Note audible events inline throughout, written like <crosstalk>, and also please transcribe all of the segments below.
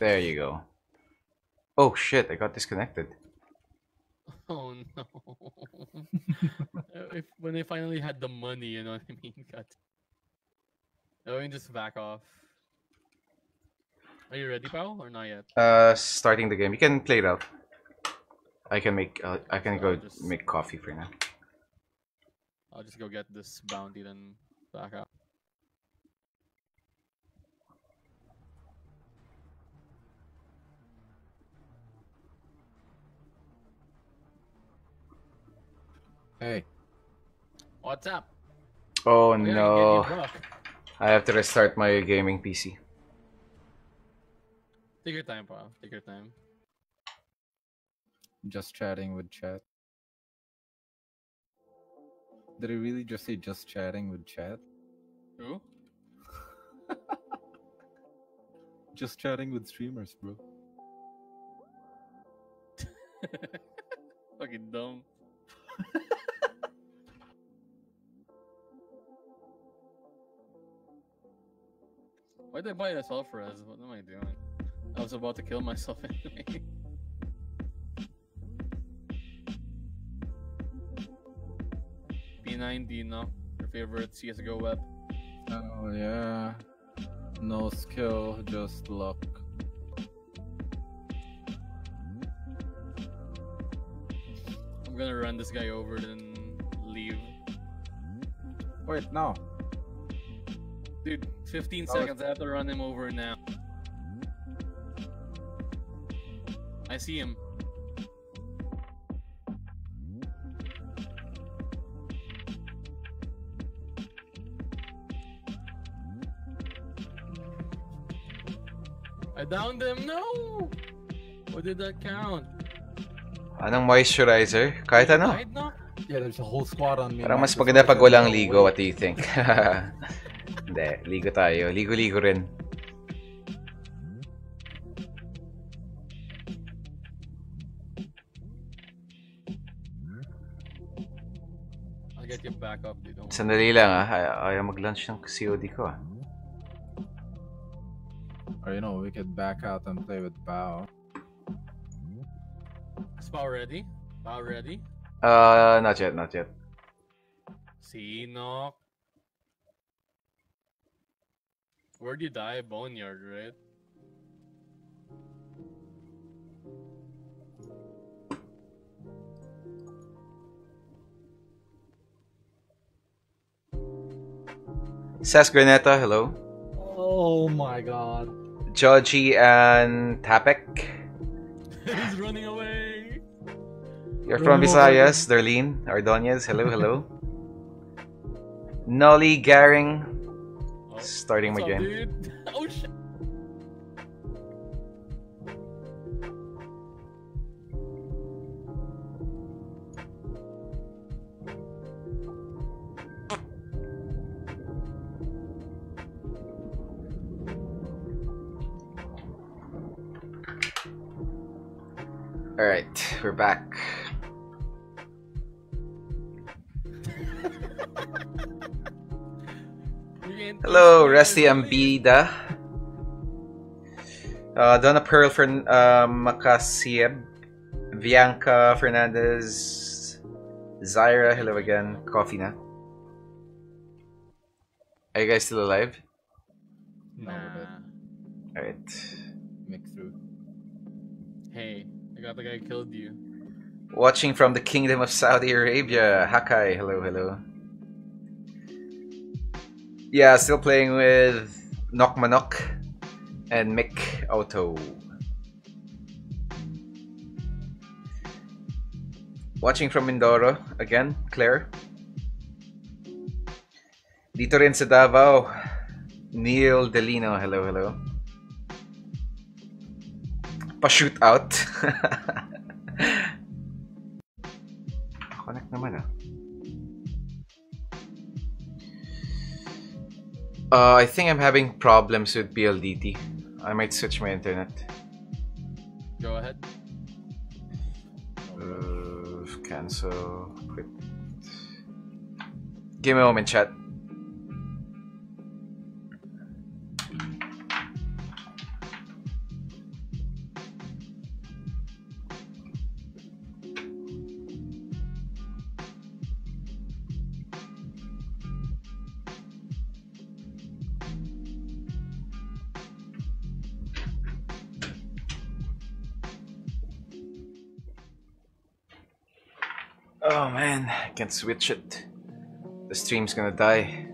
There you go. Oh shit, I got disconnected. <laughs> Oh no. <laughs> if when they finally had the money, you know what I mean? God. Oh, we can just back off. Are you ready, pal, or not yet? Uh, starting the game. You can play it out. I can make. Uh, I can go just- make coffee for now. I'll just go get this bounty, then back out. Hey, What's up? Oh We're gonna get you no! I have to restart my gaming PC. Take your time, pal. Take your time. just chatting with chat. Did I really just say just chatting with chat? Who? <laughs> Just chatting with streamers, bro. <laughs> Fucking dumb. Why did I buy as? What am I doing? I was about to kill myself <laughs> anyway. P90, no? Your favorite CSGO web? Oh yeah. No skill, just luck. Gonna run this guy over, and leave. Wait, no. Dude, 15 Oh, seconds. I have to run him over now. I see him. I downed him. No. What did that count? Anong moisturizer? Kahit ano. Yeah, there's a whole squad on me. Parang mas maganda pag I walang ligo. What do you think? <laughs> Hindi, ligo tayo. Ligo-ligo rin. I'll get you back up, dude. Sandali lang ah. Ay ayaw mag-lunch ng COD ko ah. Or you know, we could back out and play with Bao. Is Pao ready? Pao ready? Uh, not yet, not yet. Sino? Where'd you die? Boneyard, right? Sas Graneta, hello. Oh my god. Georgie and Tapek. <laughs> He's running away. You're from. Visayas, Darlene, Ordonez, hello, hello. Nolly Garing, Oh, starting my what's up, game. dude? <laughs> Oh shit. Alright, we're back. Hello, Rusty. Ambida. Uh, Donna Pearl Fern uh, Macasieb. Bianca Fernandez. Zaira, hello again. Coffee na. Are you guys still alive? No, Nah. Alright. make through. Hey, I got the guy who killed you. Watching from the Kingdom of Saudi Arabia. Hakai, hello, hello. Yeah, still playing with Nok Manok and MikAuto. Watching from Mindoro again, Claire. Dito rin sa Davao, Neil Delino, hello, hello. Pa-shoot out. <laughs> Connect naman ah. Uh, I think I'm having problems with PLDT. I might switch my internet. Go ahead. Uh, cancel. Quit. Give me a moment, chat. Can't switch it. The stream's gonna die.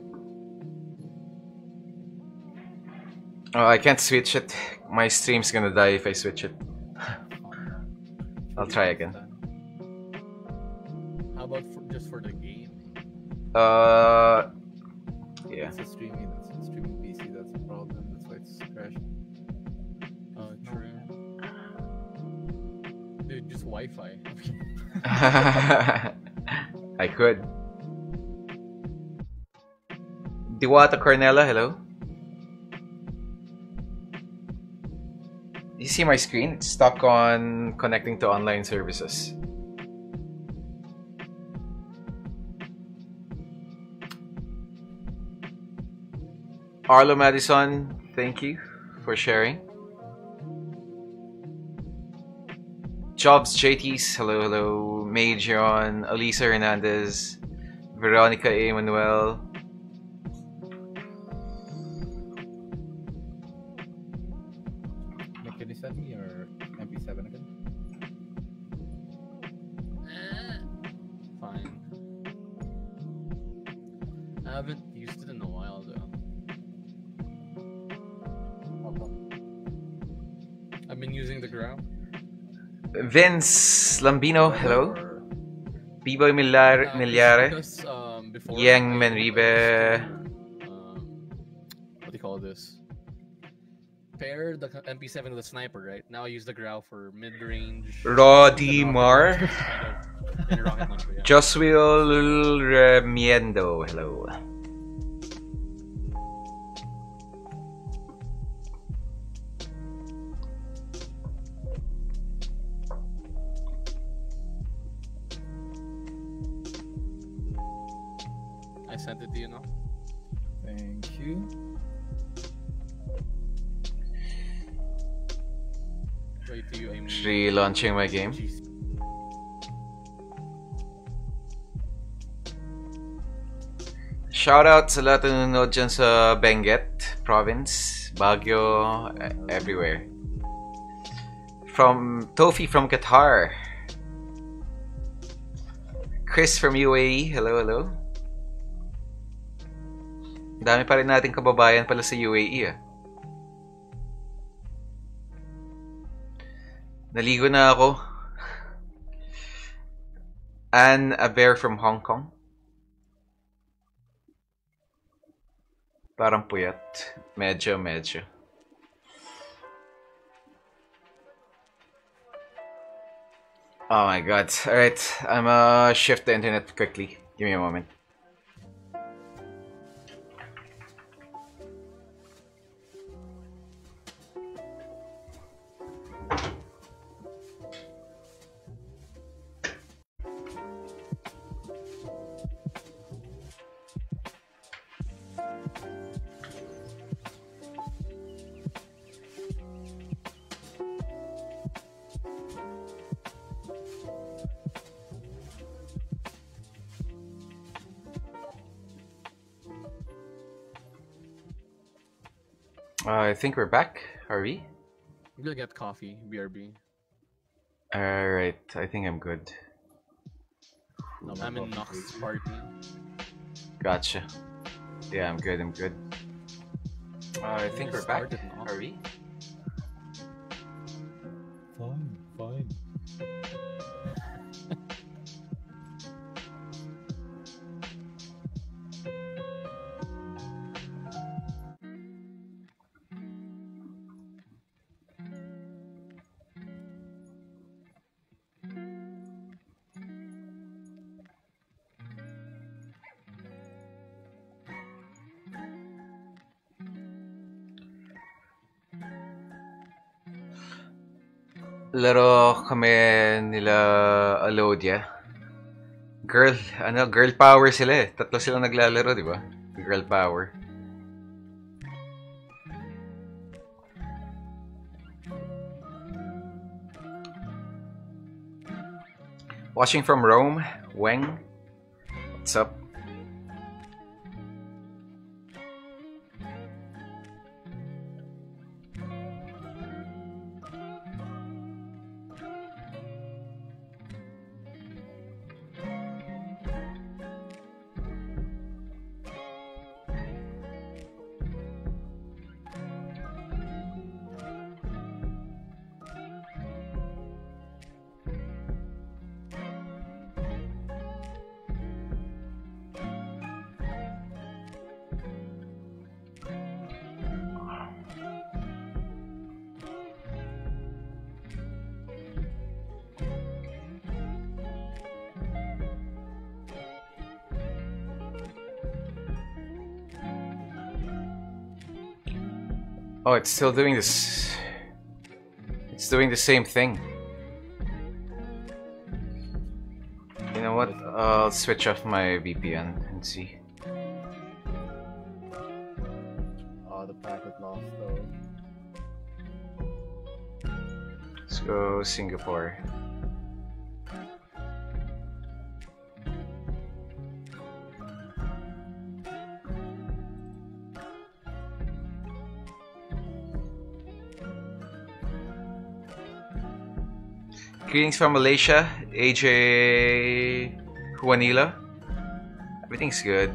Oh, I can't switch it. My stream's gonna die if I switch it. <laughs> I'll try again. How about for, just for the game? Uh, yeah. It's a streaming, it's a streaming PC. That's the problem. That's why it's crashing. Oh, true. Dude, just Wi-Fi. <laughs> <laughs> I could. Diwata Cornella, hello. You see my screen? It's stuck on connecting to online services. Arlo Madison, thank you for sharing. Jobs JTs, hello, hello. Major Elisa Hernandez, Veronica A. Manuel. Vince Lambino, hello. B-Boy Milar- Uh. Because, um, Yang Menribe. Um, what do you call this? Pair the MP7 with a sniper, right? Now I use the Grau for mid-range. Roddy Mar. kind of- and rocket launcher, yeah. Joswil Remiendo, hello. Relaunching my game. Shoutout sa lahat ng nanonood dyan sa Benguet province, Baguio, everywhere. From Tofi from Qatar. Chris from UAE, hello, hello. Dami pa rin nating kababayan pala sa UAE ah. Naligo na ako. Anne a bear from Hong Kong. Parang puyat. Medyo, medyo. Oh my god. Alright, I'm uh shift the internet quickly. Give me a moment. I think we're back. Are we? I'm gonna get coffee, BRB. Alright, I think I'm good. No, I'm my in God. Nox party. Gotcha. Yeah, I'm good, I'm good. Uh, I think we're back. Started. Are we? Kami nila Alodia. Girl, ano, girl power sila eh. Tatlo silang naglalaro, di ba? Girl power. Watching from Rome, Weng. What's up? It's still doing this. It's doing the same thing. You know what? I'll switch off my VPN and see. Oh, the packet lost though. Let's go Singapore. Greetings from Malaysia, AJ Juanila. Everything's good.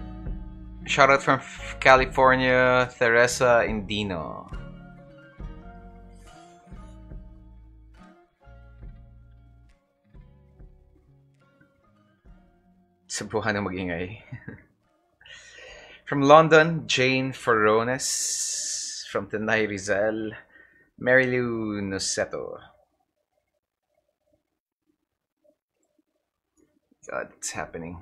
Shout out from California, Teresa Indino. Subukan na magingay. <laughs> From London, Jane Forones. From Tanay Rizal, Marilu Noceto. It's happening.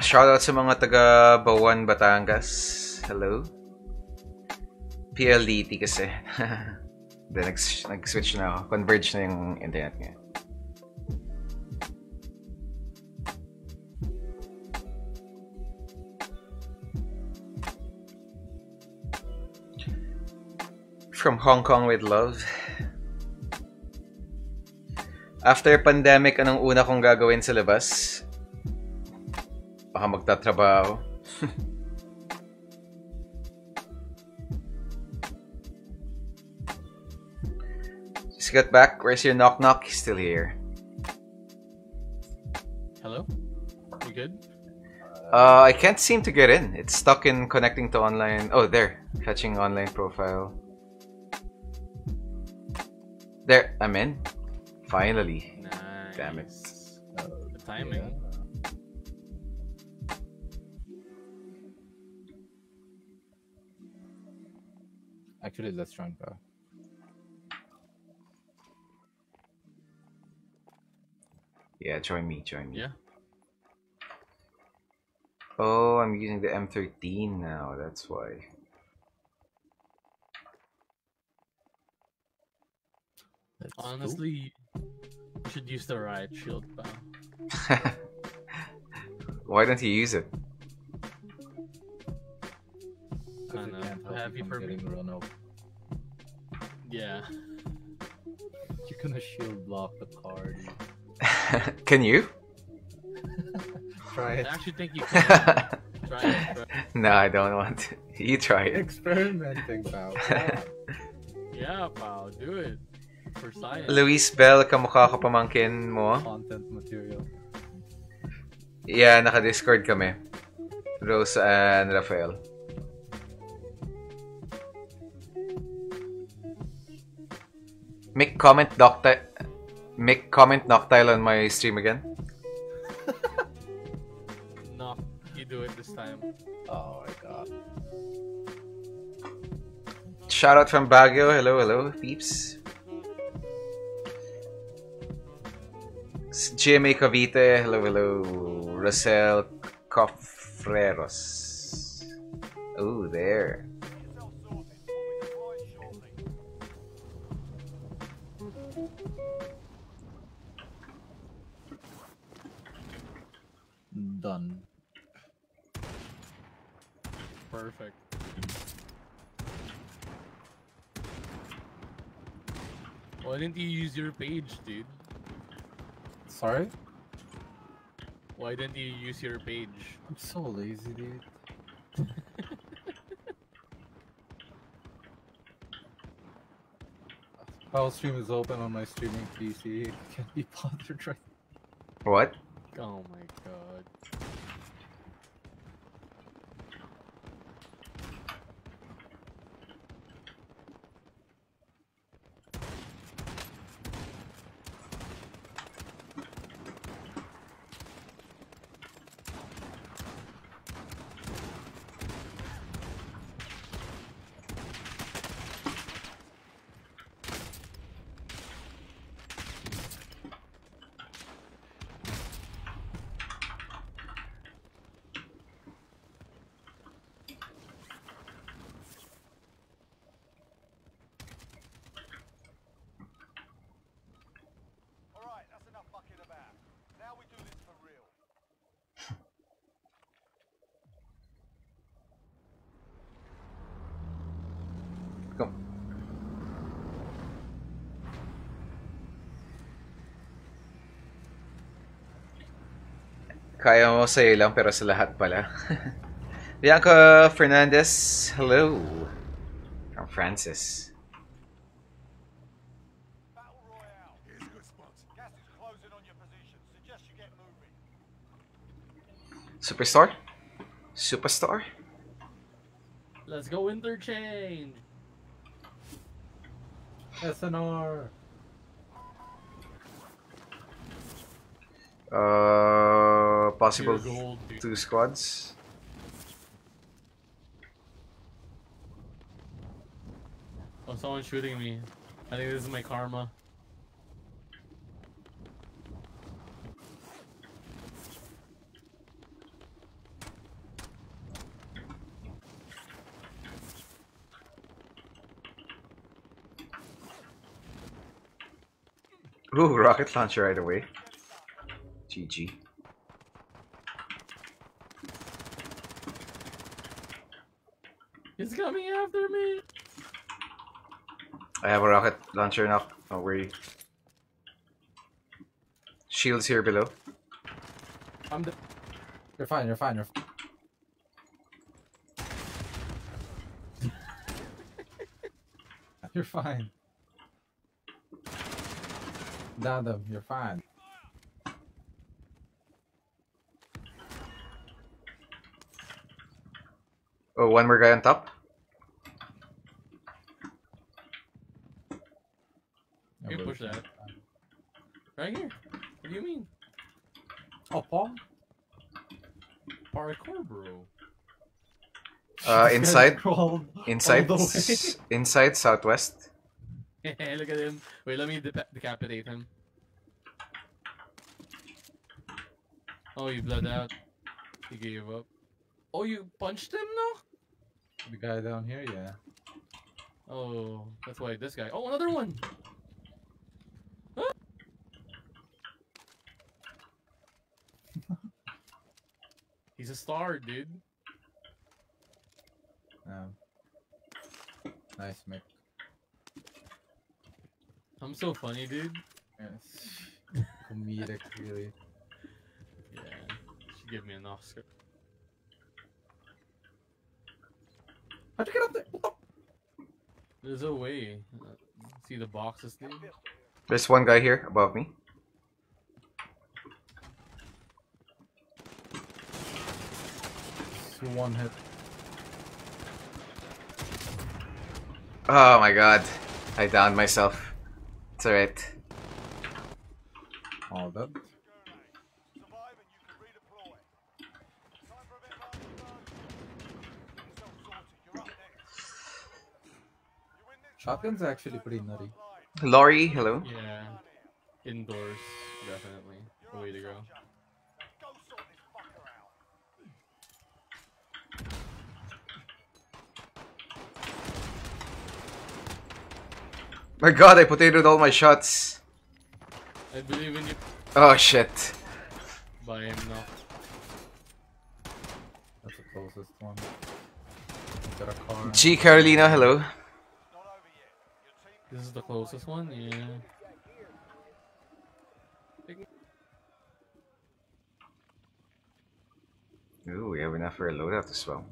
Shoutout sa mga taga Bauan, Batangas. Hello. PLDT kasi. <laughs> Then nag- nag-switch na ako. Converge na yung internet ngayon. From Hong Kong with love. After pandemic, anong una kong gagawin sa labas? Baka magtatrabaho. <laughs> Just got back. Where's your knock knock? He's still here. Hello? You good? Uh, I can't seem to get in. It's stuck in connecting to online. Oh, there. Fetching online profile. There, I'm in. Finally. Nice. Damn it. The timing. Actually, let's join bro. Yeah, join me, join me. Yeah. Oh, I'm using the M13 now. That's why. Let's go. Honestly, you should use the riot shield, pal. <laughs> why don't you use it Ano, can't help happy you from for me. run over. Yeah. You're gonna shield block the card. <laughs> Can you? <laughs> Try it. I it. actually think you can. Try <laughs> it. Try it. no, I don't want to. You try it. Experimenting, pal. Yeah, pal. Do it. For science. Luis Bell, kamukha ka pamangkin mo. Content material. Yeah, naka-discord kami. Rose and Rafael. Make comment Noctile Make comment Noctile on my stream again. <laughs> No, you do it this time. Oh my god. Shout out from Baguio. Hello, hello, peeps. S- Cavite. Hello, hello. Russell Cofreros. Oh, there. Done. Perfect. Why didn't you use your page, dude? Sorry? Why didn't you use your page? I'm so lazy, dude. <laughs> Power stream is open on my streaming PC. <laughs> Can't be bothered right What? Oh my god. Kaya mo sa lang pero sa lahat pala. <laughs> Bianca Fernandez, hello. From Francis. Battle Royale. Here's a good spot. Gas is closing on your position. Suggest you get moving. Superstar? Superstar? Let's go interchange. SNR. Uh, possible gold, two squads. Oh, someone's shooting me. I think this is my karma. Ooh, rocket launcher right away. GG. He's coming after me. I have a rocket launcher now. Don't worry. Shields here below. I'm the. You're fine, you're fine, you're fine. <laughs> you're fine. Down them, you're fine. Oh, one more guy on top. Yeah, You we're push that. Right here. What do you mean? Oh, Paul? Parkour, bro. Uh, inside, <laughs> Crawled inside, all the s- inside, southwest. <laughs> Look at him. Wait, let me depa- decapitate him. Oh, you bled out. He gave up. Oh, you punched him, no? The guy down here, yeah. Oh, that's why this guy. Oh, another one. Huh? <laughs> He's a star, dude. Um, nice, Mick. I'm so funny, dude. Yes. <laughs> Comedic, really. Yeah, should give me an Oscar. How'd you get up there? There's a way. See the boxes, dude. There's one guy here above me. It's one hit. Oh my god. I downed myself. It's alright. All dead. Survive and you can redeploy. Time for a bit of army Get yourself sorted. You're up next. You win Shotgun's actually pretty nutty. line. Laurie, hello. Yeah, indoors, definitely. The way to go. Go sort this fucker out. My god, I potatoed all my shots. I believe in you. Oh shit. By him now. That's the closest one. Got a car. G Carolina, hello. Not over yet. Your team This is the closest one. Yeah. Ooh, we have enough for a loadout as well.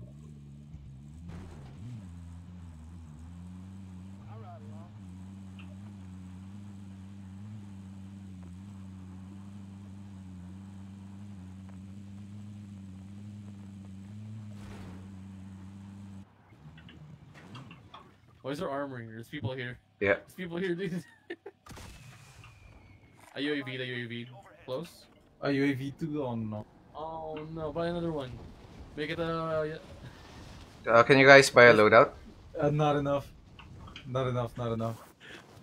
Why is there armor here? There's people here. Yeah. There's people here, dude. <laughs> a UAV, a UAV. Close? A UAV 2 on no. Oh no, buy another one. Make it a. Uh, Uh, can you guys buy a loadout? Uh, not enough. Not enough, not enough.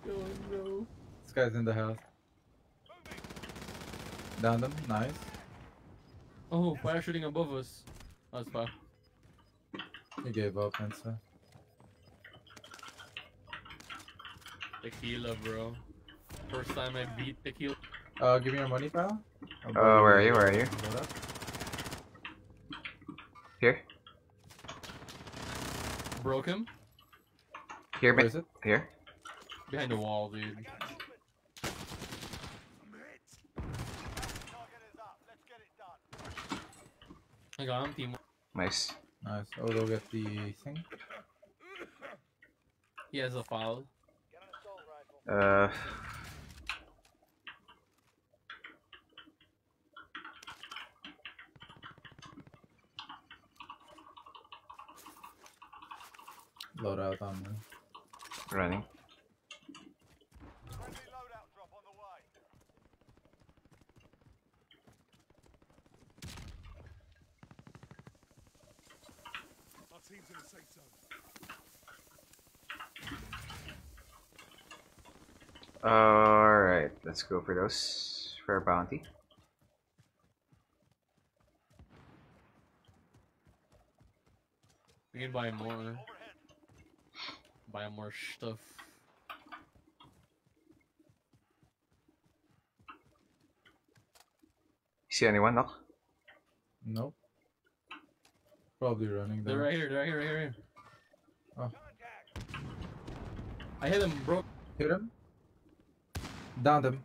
oh no. This guy's in the house. Down them, nice. Oh, fire shooting above us. That's fine. He gave up, and Tequila, bro. First time I beat tequila. Uh, give me your money, pal. I'll Uh, where are you? Where are you? Here? Broke him. Here, Where ma- is it? here. Behind the wall, dude. target is up. Let's get it done. I got him. Team. Nice. Nice. Odo get the thing. He has a foul. Get an assault rifle. Uh, Load out on me. running. Friendly loadout drop on the way. Our team's in the safe zone. Alright, let's go for those. For our bounty. We can buy more. Buy more stuff. See anyone? Knock? Nope. Probably running They're there. right here. They're right here. Right here. Right here. Contact. I hit him, bro. Hit him. Downed him.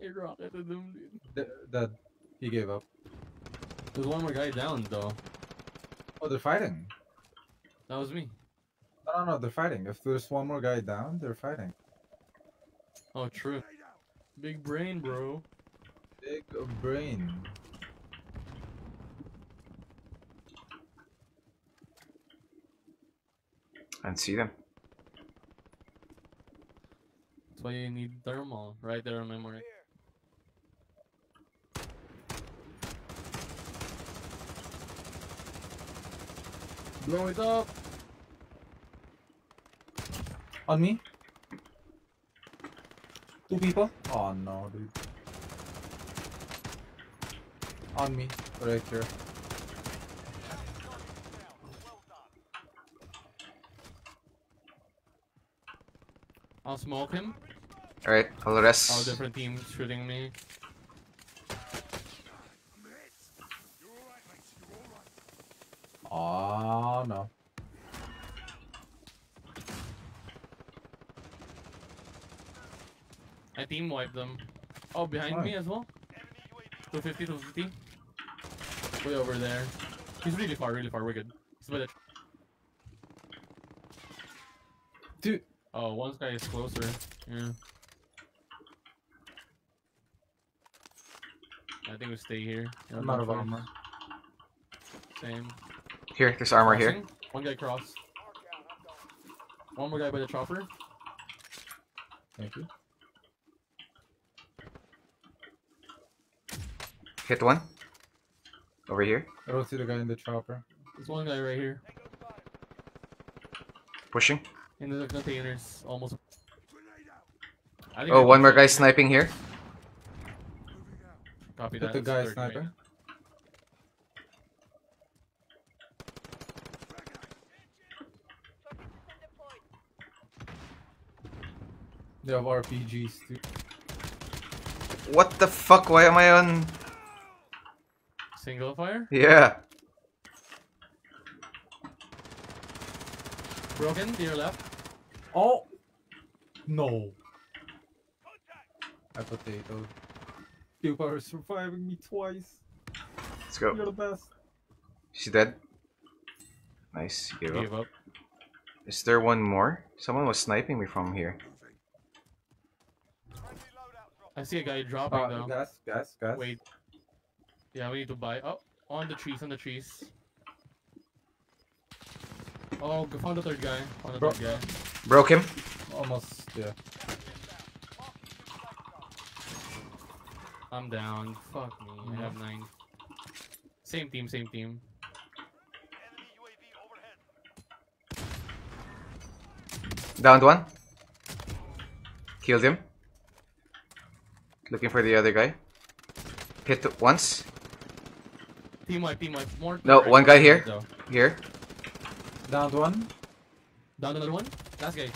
He rocketed him, dude. Th- that he gave up. There's one more guy down though. Oh, they're fighting. That was me. No, no, no, they're fighting. If there's one more guy down, they're fighting. Oh, true. Big brain, bro. Big brain. And see them. That's why you need thermal right there on memory. Blow it up. On me. Two people. Oh no, dude. On me, right here. I'll smoke him. Alright, I'll rest. All different teams shooting me. You're alright, mate. You're alright. Oh no. I team wiped them. Oh, behind Why? me as well. Enemy 250, 250. Way over there. He's really far, really far. We're good. He's by the. Dude. Oh, one guy is closer. Yeah. Think we stay here. Yeah, I'm out of far. armor. Same. Here, there's armor here. One guy cross. Mark out. I'm gone. One more guy by the chopper. Thank you. Hit one. Over here. I don't see the guy in the chopper. There's one guy right here. Tango spotted. Pushing. In the containers. Almost. Grenade out. I think Oh, they're one more guy right sniping here. Moving out. Copy Hit that. the it's guy third sniper. mate. They have RPGs too. What the fuck? Why am I on? Single fire. Yeah. Broken to your left. Oh! No. Contact. I potato. You are surviving me twice. Let's go. You're the best. She's dead. Nice. Give up. Gave up. Is there one more? Someone was sniping me from here. Friendly loadout drop. I see a guy dropping Uh, though. gas, gas, gas. Wait. Yeah, we need to buy. Oh, on the trees, on the trees. Oh, found the third guy. Found the Bro- third guy. Broke him. Almost, yeah. I'm down. Fuck me. I have mm-hmm. nine. Same team, same team. Enemy UAV overhead. Downed one. Killed him. Looking for the other guy. Hit once. Team wipe, team wipe. More. No, right, one guy here. though. Here. Downed one. Downed another one. Last guy.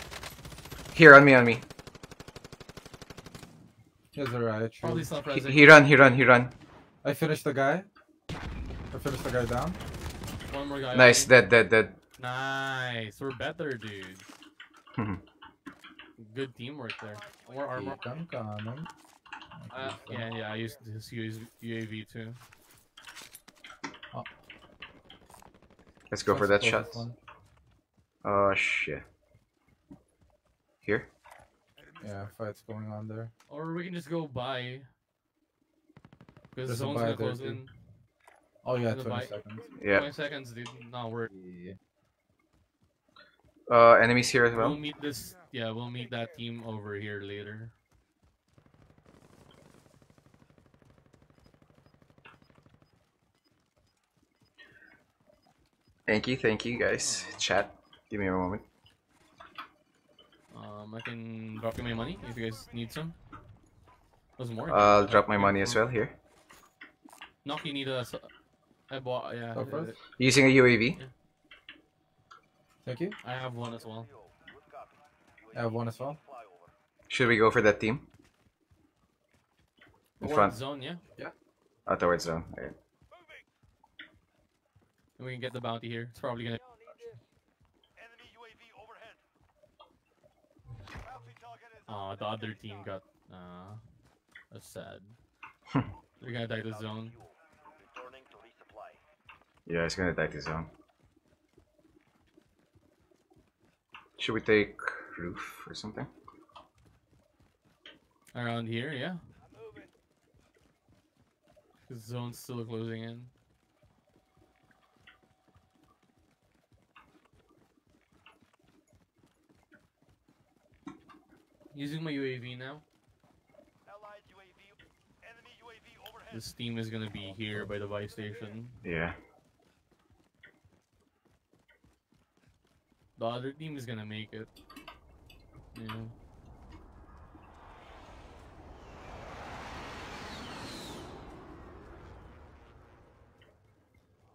Here on me, on me. He's he, he run, he run, he run. I finished the guy. I finished the guy down. One more guy. Nice, dead, dead, dead. Nice. We're better, dude. Mm-hmm. Good teamwork there. More armor. Uh, yeah, yeah, I used this UAV too. Oh. Let's go for that shot. Oh, shit. Here? Yeah, fights going on there. Or we can just go buy. Because the There's a zone's gonna there, close too. in Oh yeah, The 20 bike. seconds. Yeah. 20 seconds, dude. Not worth. Yeah. Uh, enemies here as well. We'll well. meet this. Yeah, we'll meet that team over here later. Thank you, thank you guys. Chat. Give me a moment. Um, I can drop you my money if you guys need some. There's more. I'll drop my money as well here. Knock, you need a. s- I bought. Yeah. Go first. uh, Using a UAV. Thank you. I have one as well. I have one as well. Should we go for that team? In Or front. zone, yeah. Oh, towards zone. Okay. And we can get the bounty here. It's probably gonna. Enemy UAV overhead. Bounty target is Oh, the other team got. Uh, that's sad. Hmm. They're gonna die to zone. returning to resupply. Yeah, it's gonna die to zone. Should we take roof or something? Around here, yeah. The zone's still closing in. Using my UAV now. UAV. Enemy UAV overhead. This team is gonna be here by the buy station. Yeah. The other team is gonna make it. Yeah.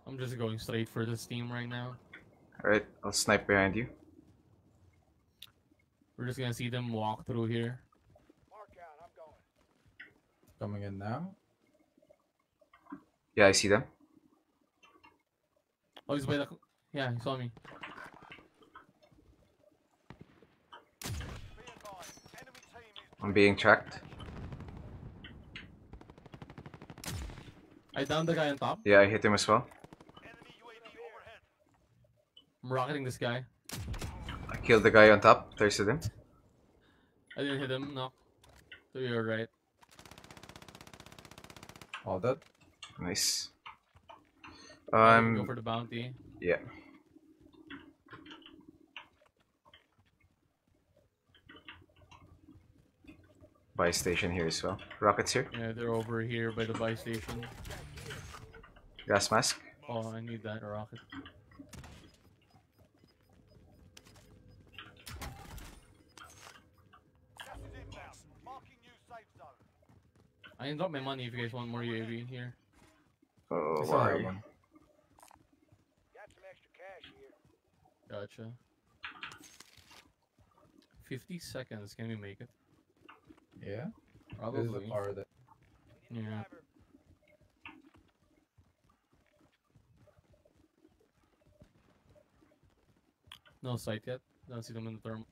I'm just going straight for this team right now. Alright, I'll snipe behind you. We're just gonna see them walk through here. Mark out. I'm going. Coming in now. Yeah, I see them. Oh, he's by the. Yeah, he saw me. Be advised. Enemy team is I'm being tracked. I downed the guy on top. Yeah, I hit him as well. enemy UAV overhead. I'm rocketing this guy. I killed the guy on top. Thirsted him. I didn't hit him. No. So you're right. All that. Nice. Can go Um, for the bounty. yeah. Buy station here as well. Rockets here. Yeah, they're over here by the buy station. Gas mask. Oh, I need that rocket. Gas is inbound. Marking new safe zone. I can drop my money if you guys want more UAV in here. Oh, I still where have are you? one. Got some extra cash here. Gotcha. 50 seconds. Can we make it? Yeah. This is Probably. the car that. We need a Yeah. No sight yet. Don't see them in the thermal.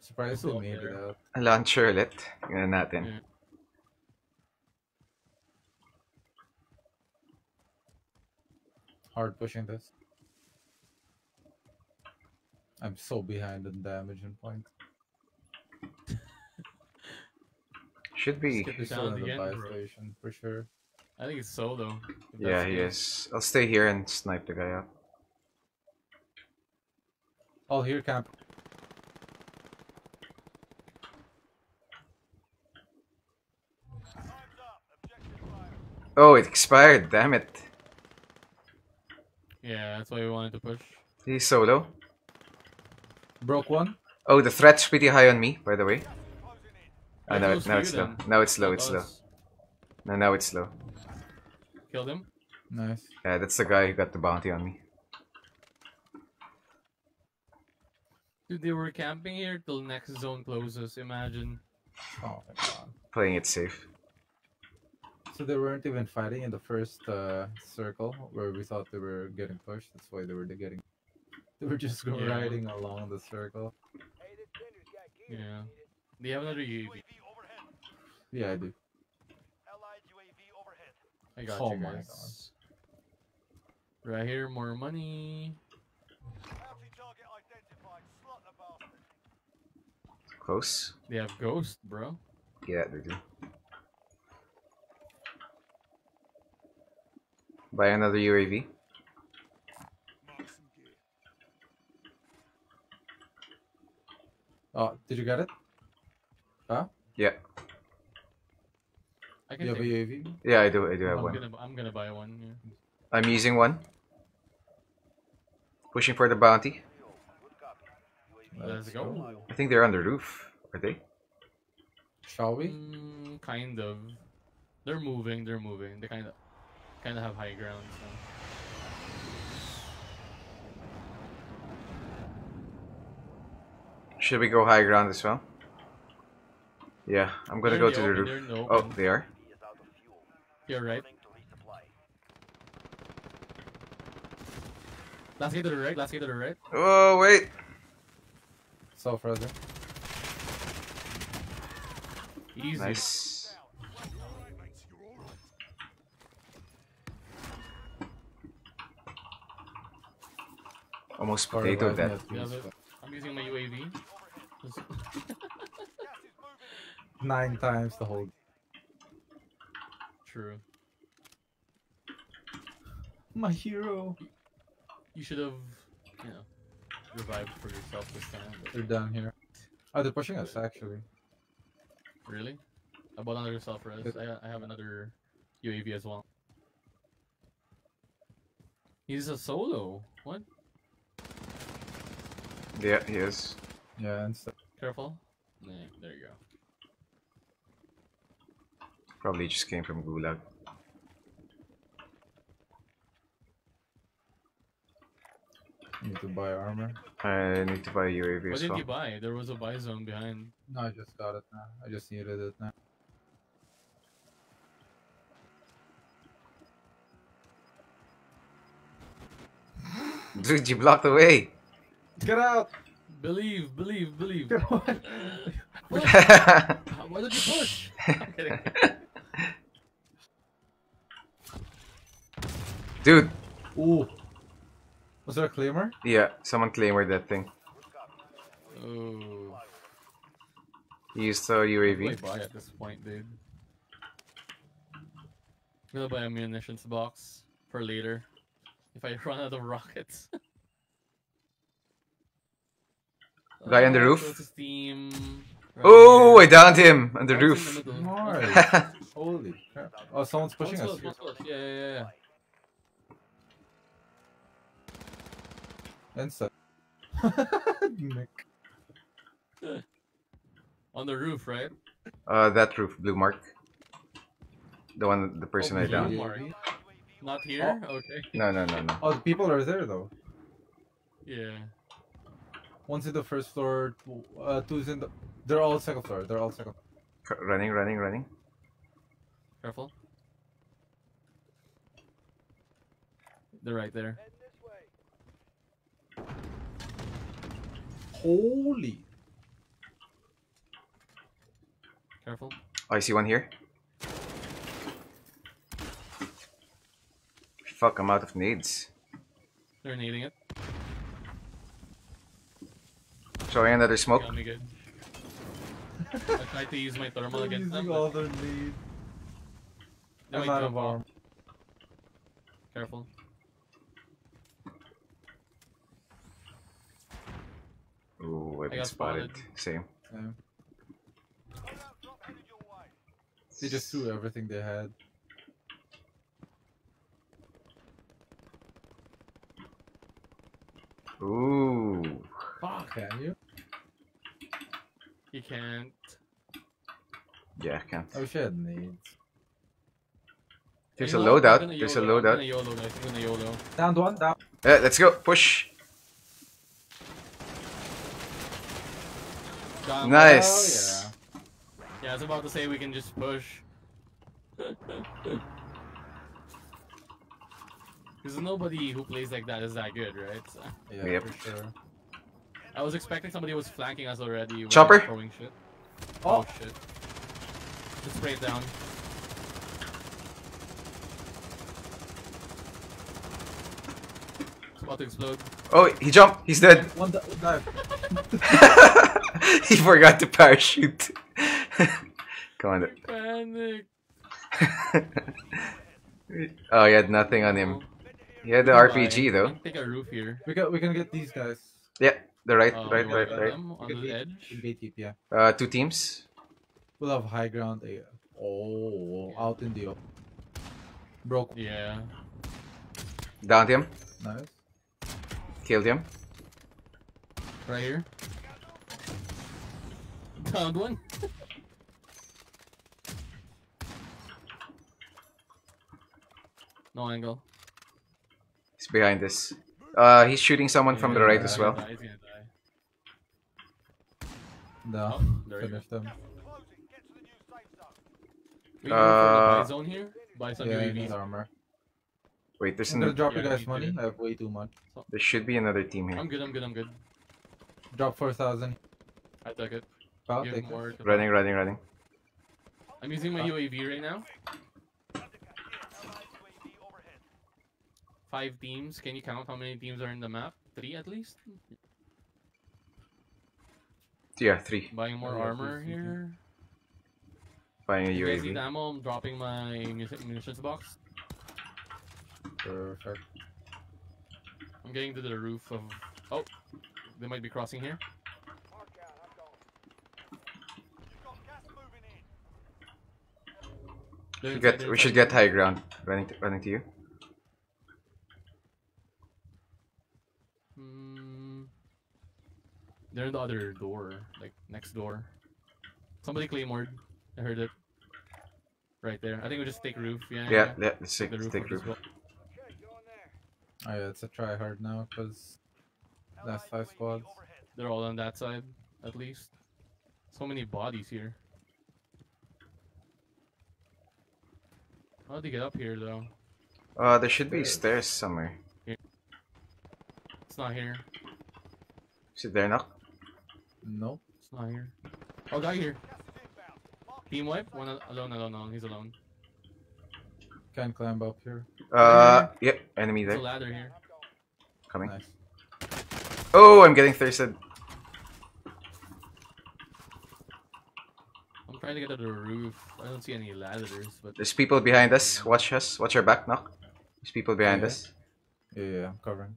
Surprised Still they up made it there. out. Launcher ulit. Tingnan natin. Yeah. Hard pushing this. I'm so behind in damage and points. <laughs> Should be. Skip He's the still sound in the buy station for sure. I think it's solo. if Yeah, he the- is. I'll stay here and snipe the guy out. Oh, here camp. Time's up. Objective failed. Oh, it expired. Damn it. Yeah, that's why we wanted to push. He's solo. Broke one. Oh, the threat's pretty high on me, by the way. Oh, Yeah, no, close to now you it's low. Now it's low, it's low. No, now it's low. Killed him. Nice. Yeah, that's the guy who got the bounty on me. Dude, they were camping here till next zone closes. Imagine. Oh my god. Playing it safe. So they weren't even fighting in the first uh, circle where we thought they were getting pushed. That's why they were getting. They were just Yeah. riding along the circle. Hey, this tender's got gear. Yeah. Need it. They have another UAV. UAV. Yeah, I do. Allied UAV overhead. I got Oh you my guys. Right here, more money. Bounty target identified. Slot the bastard. Close. They have ghost, bro. Yeah, they do. Buy another UAV. Mark some gear. Oh, did you get it? Huh? Yeah. I Do can you have a. UAV? Yeah, I do. I do have I'm one. gonna, I'm gonna buy one. Yeah. I'm using one. Pushing for the bounty. Let's go. I think they're on the roof. Are they? Shall we? Mm, kind of. They're moving. They're moving. They kind of, kind of have high ground. So. Should we go high ground as well? Yeah, I'm gonna They're go in to the roof. the Oh, open. they are. You're right. Last gate to the right. Last gate to the right. Oh wait. So resin. Easy. Nice. Almost Sorry, potato uh, guys, that. yes, Yeah, please. but I'm using my UAV. Just- Gas <laughs> is moving. Nine times the whole. True. My hero. You should have, you know, revived for yourself this time. but- They're down here. Oh, they're pushing us actually. Really? I bought another self res. Good. I, I have another UAV as well. He's a solo. What? Yeah, he is. Yeah, and stuff. Careful. Nah, there you go. Probably just came from Gulag. Need to buy armor. I need to buy a UAV What as did well. you buy? There was a buy zone behind. No, I just got it now. I just needed it now. <laughs> Dude, you blocked the way. Get out! Believe, believe, believe. Get! <laughs> Why did you push? I'm kidding. Dude, Ooh. Was there a claimer? yeah, someone claimed that thing. Oh. He used a I UAV. buy at this point, dude? I'm gonna buy a munitions box for later. If I run out of rockets. <laughs> Guy on the Uh, roof? right Oh, I downed him on the Right roof. middle. Nice. <laughs> Holy crap. Oh, someone's pushing One's us. close, one's close. Yeah, yeah, yeah. And stuff. <laughs> Nick. <laughs> On the roof, right? Uh, that roof, blue mark. The one, the person Oh, I downed. mark. Not here? Okay. No, no, no, no. Oh, the people are there though. Yeah. One's in the first floor, two- uh, two's in the. They're all second floor. They're all second. C- Running, running, running. Careful. They're right there. Heading this way. Holy! Careful. Oh, I see one here. Fuck, I'm out of nades. They're needing it. Showing another smoke. Got me good. I tried to use my thermal They're against them. using but all their lead. they I'm out of arm. Careful. Ooh, I've I been got spotted. spotted. Same. Yeah. Loadout drop headed your way. They just threw everything they had. Ooh. Fuck. Can you? You can't. Yeah, I can't. Oh, I wish I had nades. There's a know what? I'm loadout. There's a loadout. YOLO, guys. I'm gonna YOLO. Down one, down. Yeah, let's go. Push. Down. Nice. Oh, Yeah, I was about to say we can just push. <laughs> Because nobody who plays like that is that good, right? So, yeah. Yeah, Yep. for sure. I was expecting somebody was flanking us already. Chopper? Throwing shit. Oh. Oh shit. Just spray it down. about to explode. Oh, he jumped. He's dead. One di- dive. <laughs> he forgot to parachute. <laughs> Come on. Panic. <laughs> oh, he had nothing on him. He had the RPG though. Take a roof here. We can we can get these guys. Yeah, the right, Uh, right, right, got right. on the edge. gate it, yeah. Uh, two teams. We'll have high ground. eh, Oh, out in the open. Broke. Yeah. Downed him. Nice. Killed him. Right here. Downed one. no angle. He's behind this. Uh, he's shooting someone from the right Yeah, as He's well. gonna die, he's gonna die. Down. Oh, there you go. Finish them. Gas is closing. Get to the new safe zone. We go Uh, zone here. Buy some Yeah, UAVs. armor. Wait, there's I'm gonna drop Yeah, you guys money. too. I have way too much. there should be another team here. I'm good, I'm good, I'm good. Drop four thousand. I took it. I'll Give take it. more to- Running, running, running. I'm using my UAV right now. Allied UAV overhead. Five teams. Can you count how many teams are in the map? Three at least? Yeah, three. Buying more Oh, yeah, armor three, three, three. here. Buying a You guys need ammo? I'm dropping my muni- munitions box. Perfect. I'm getting to the roof of. Oh, they might be crossing here. Mark out. I'm going. You've got gas moving in. They're We inside, get, we should get high ground. Running, to, running to you. They're in the other door, like next door. Somebody claymored. I heard it. Right there. I think we just take roof. Yeah. Yeah, yeah. Let's Take take, the roof. take roof. go- Okay, go on there. Oh yeah, it's a try hard now because Last five squads. They're all on that side, at least. So many bodies here. How'd they get up here though? Uh, there should be stairs somewhere. It's not here. Is it there now? Nope. It's not here. Oh, guy here. Gas is inbound. Mark Team wipe. One alone, alone, alone. He's alone. Can't climb up here. Uh, yep. Enemy There's a there. ladder here. Coming. Nice. Oh, I'm getting thirsted. I'm trying to get to the roof. I don't see any ladders, but There's people behind us. Watch us. Watch our back, knock. There's people behind Yeah. us. Yeah, yeah, I'm covering.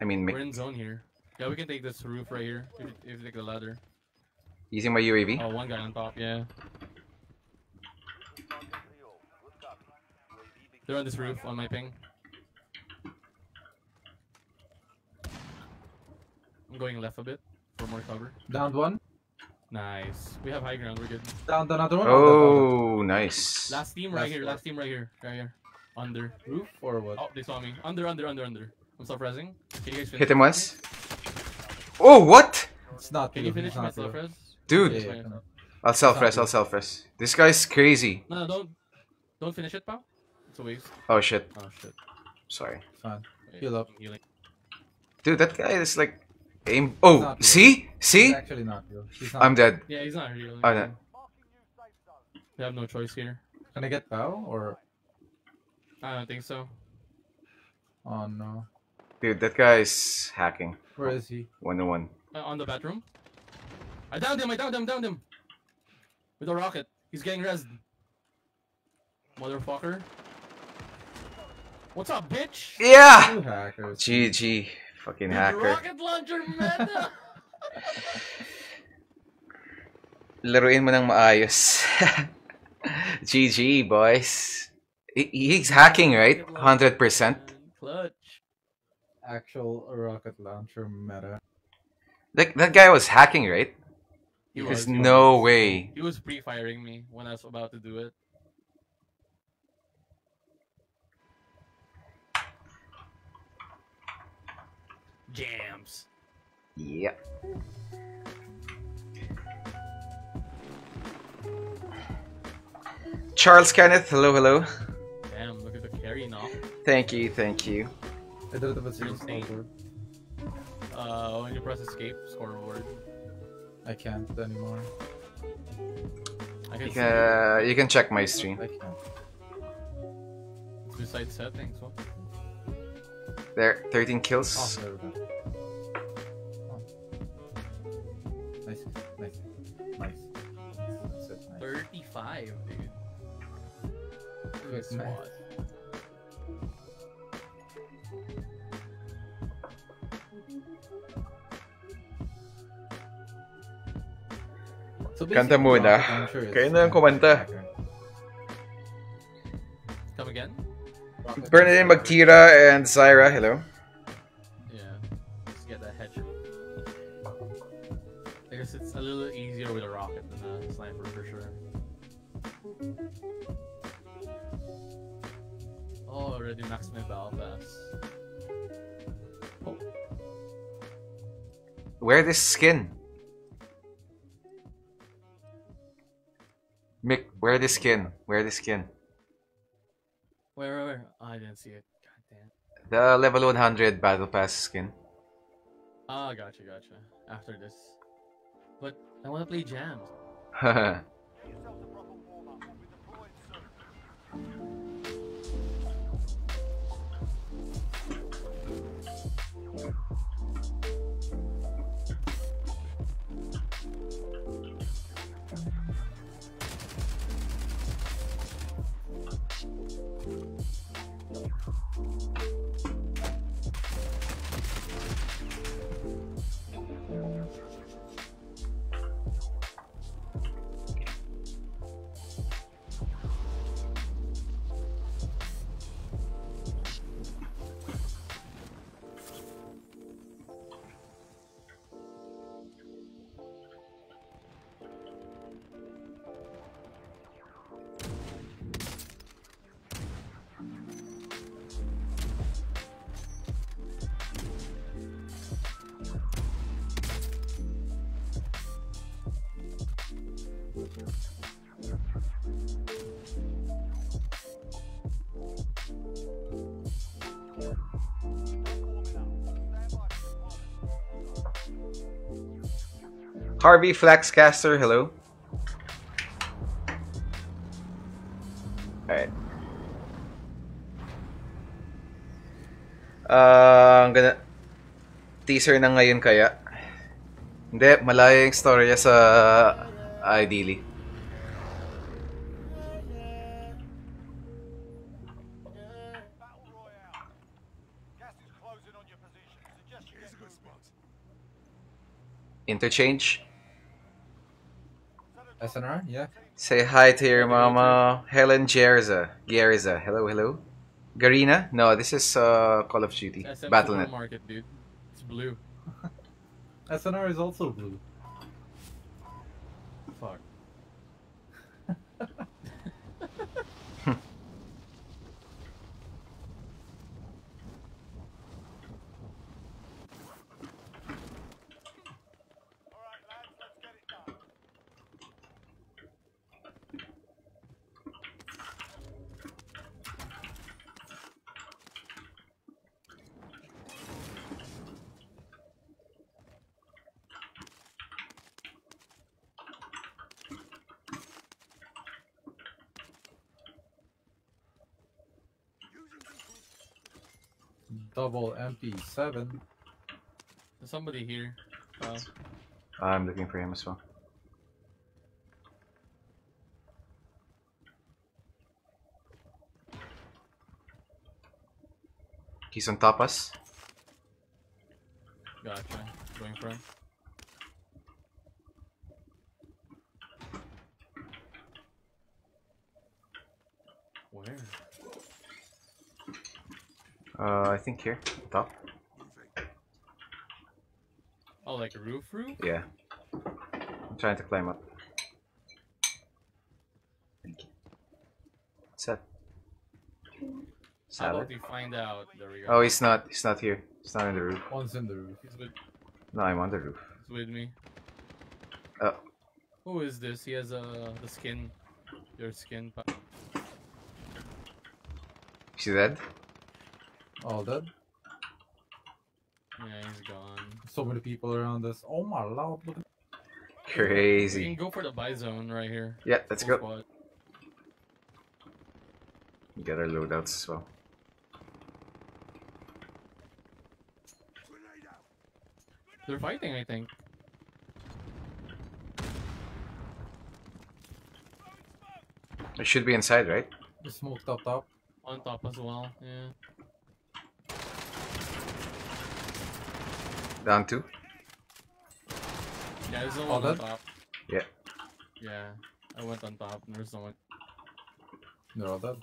I mean, we're in zone here. Yeah, we can take this roof right here if you, if you take the ladder. using my UAV. Oh, one guy on top. Yeah, Target AO. Good copy. UAV they're on this roof on my ping. I'm going left a bit for more cover. Downed one. Nice. We have high ground. We're good. Downed another one. Oh, nice. Last team right Last here. one. Last team right here. Right here. Under. Roof or what? Oh, they saw me. Under, under, under, under. I'm self-resing. Can guys? Hit him once. Oh, what? It's not Can you. you finish it's my self-res? Dude, Yeah, Yeah. yeah. I'll self-res, I'll self-res. This guy's crazy. No, no, don't. Don't finish it, pal. It's a waste. Oh, shit. Oh shit. Sorry. It's fine. Heal up. Healing. Dude, that guy is like... Aim... Oh, Not see? It's See? actually not you. She's not. I'm dead. Yeah, he's not healing. No. Oh, Marking new safe zone. We have no choice here. Can I get bow or? I don't think so. Oh no. Dude, that guy is hacking. Where is he? One on one. Uh, on the bathroom. I downed him. I downed him. Downed him. With a rocket. He's getting rezzed. Motherfucker. What's up, bitch? Yeah! Two hackers. GG. Fucking Dude, hacker. Rocket launcher meta. <laughs> Laruin mo ng maayos. <laughs> GG, boys. He's hacking, right? 100%. Clutch. Actual rocket launcher meta. Like, that guy was hacking, right? He There's was, no was. way. He was pre-firing me when I was about to do it. Jams. Yeah. Charles Kenneth, hello, hello. Damn, look at the carry now. Thank you, thank you. I don't have a single Insane. scoreboard. Uh, when you press escape, scoreboard. I can't anymore. I can You can, uh, you can check my stream. I can't. it. Beside settings. What? There, 13 kills. Oh, kills. there we go. Oh. Nice, nice, nice. Nice. 35, dude. Good So Kanta basically, muna. rocket launcher Kayo na yung an kumanta. Come again? Bernadine. Magtira and Zyra, hello. Yeah. Just get that headshot. I guess it's a little easier with a rocket than a sniper for sure. Oh, already maxed my battle pass. Wear this skin. This skin. Wear the skin. Where, where, where? Oh, I didn't see it. God damn. The level 100 battle pass skin. Ah, gotcha, gotcha. After this. But I want to play jams. <laughs> <laughs> Harvey Flaxcaster, hello. Alright. Ah, ang gana... Teaser na ngayon kaya. Hindi, malayo yung storya sa Ideally. Battle Royale. Gas is closing on your position. Suggest you get moving. Interchange. SNR? Yeah. Say hi to your mama, Helen Gerza. Gerza. Hello, hello. Garina? No, this is uh, Call of Duty. SM Battle.net. Supermarket, dude. It's blue. <laughs> SNR is also blue. Double MP7. There's somebody here. Uh, I'm looking for him as well. He's on top us. gotcha. Going for him. Where? Uh, I think here, top. Oh, like a roof roof? Yeah. I'm trying to climb up. Thank you. What's that? How Salad? about we find out? There we. Oh, he's not. He's not here. He's not on the roof. One's in the roof. He's with, No, I'm on the roof. he's with me. Oh, Who is this? He has uh, the skin. Your skin. pa- is he dead? All dead. Yeah, he's gone. So many people around us. Oh my lord, look at We Crazy. can go for the buy zone right here. Yeah, let's Full go. squad. Get our loadouts as well. They're fighting, I think. It should be inside, right? Just smoked up top. On top as well. Yeah. Down two. Yeah, there's no one on top. Yeah. Yeah. I went on top and there's no one. They're all dead.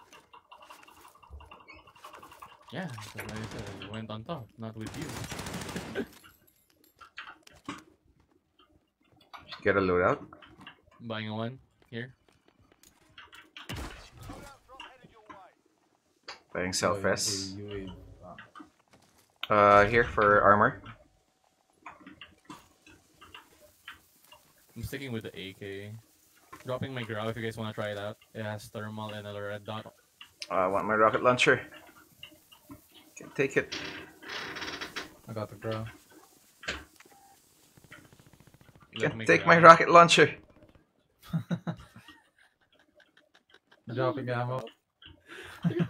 Yeah, that's what I said. I went on top, not with you. Get a loadout. Buying one here. Loadout drop headed your way. Buying self res. UAV. Ah. Uh, here for armor. I'm sticking with the AK. Dropping my Grau if you guys want to try it out. It has thermal and a red dot. Uh, I want my rocket launcher. Can take it. I got the ground. Let Can me take my rocket launcher. <laughs> Dropping ammo. <laughs>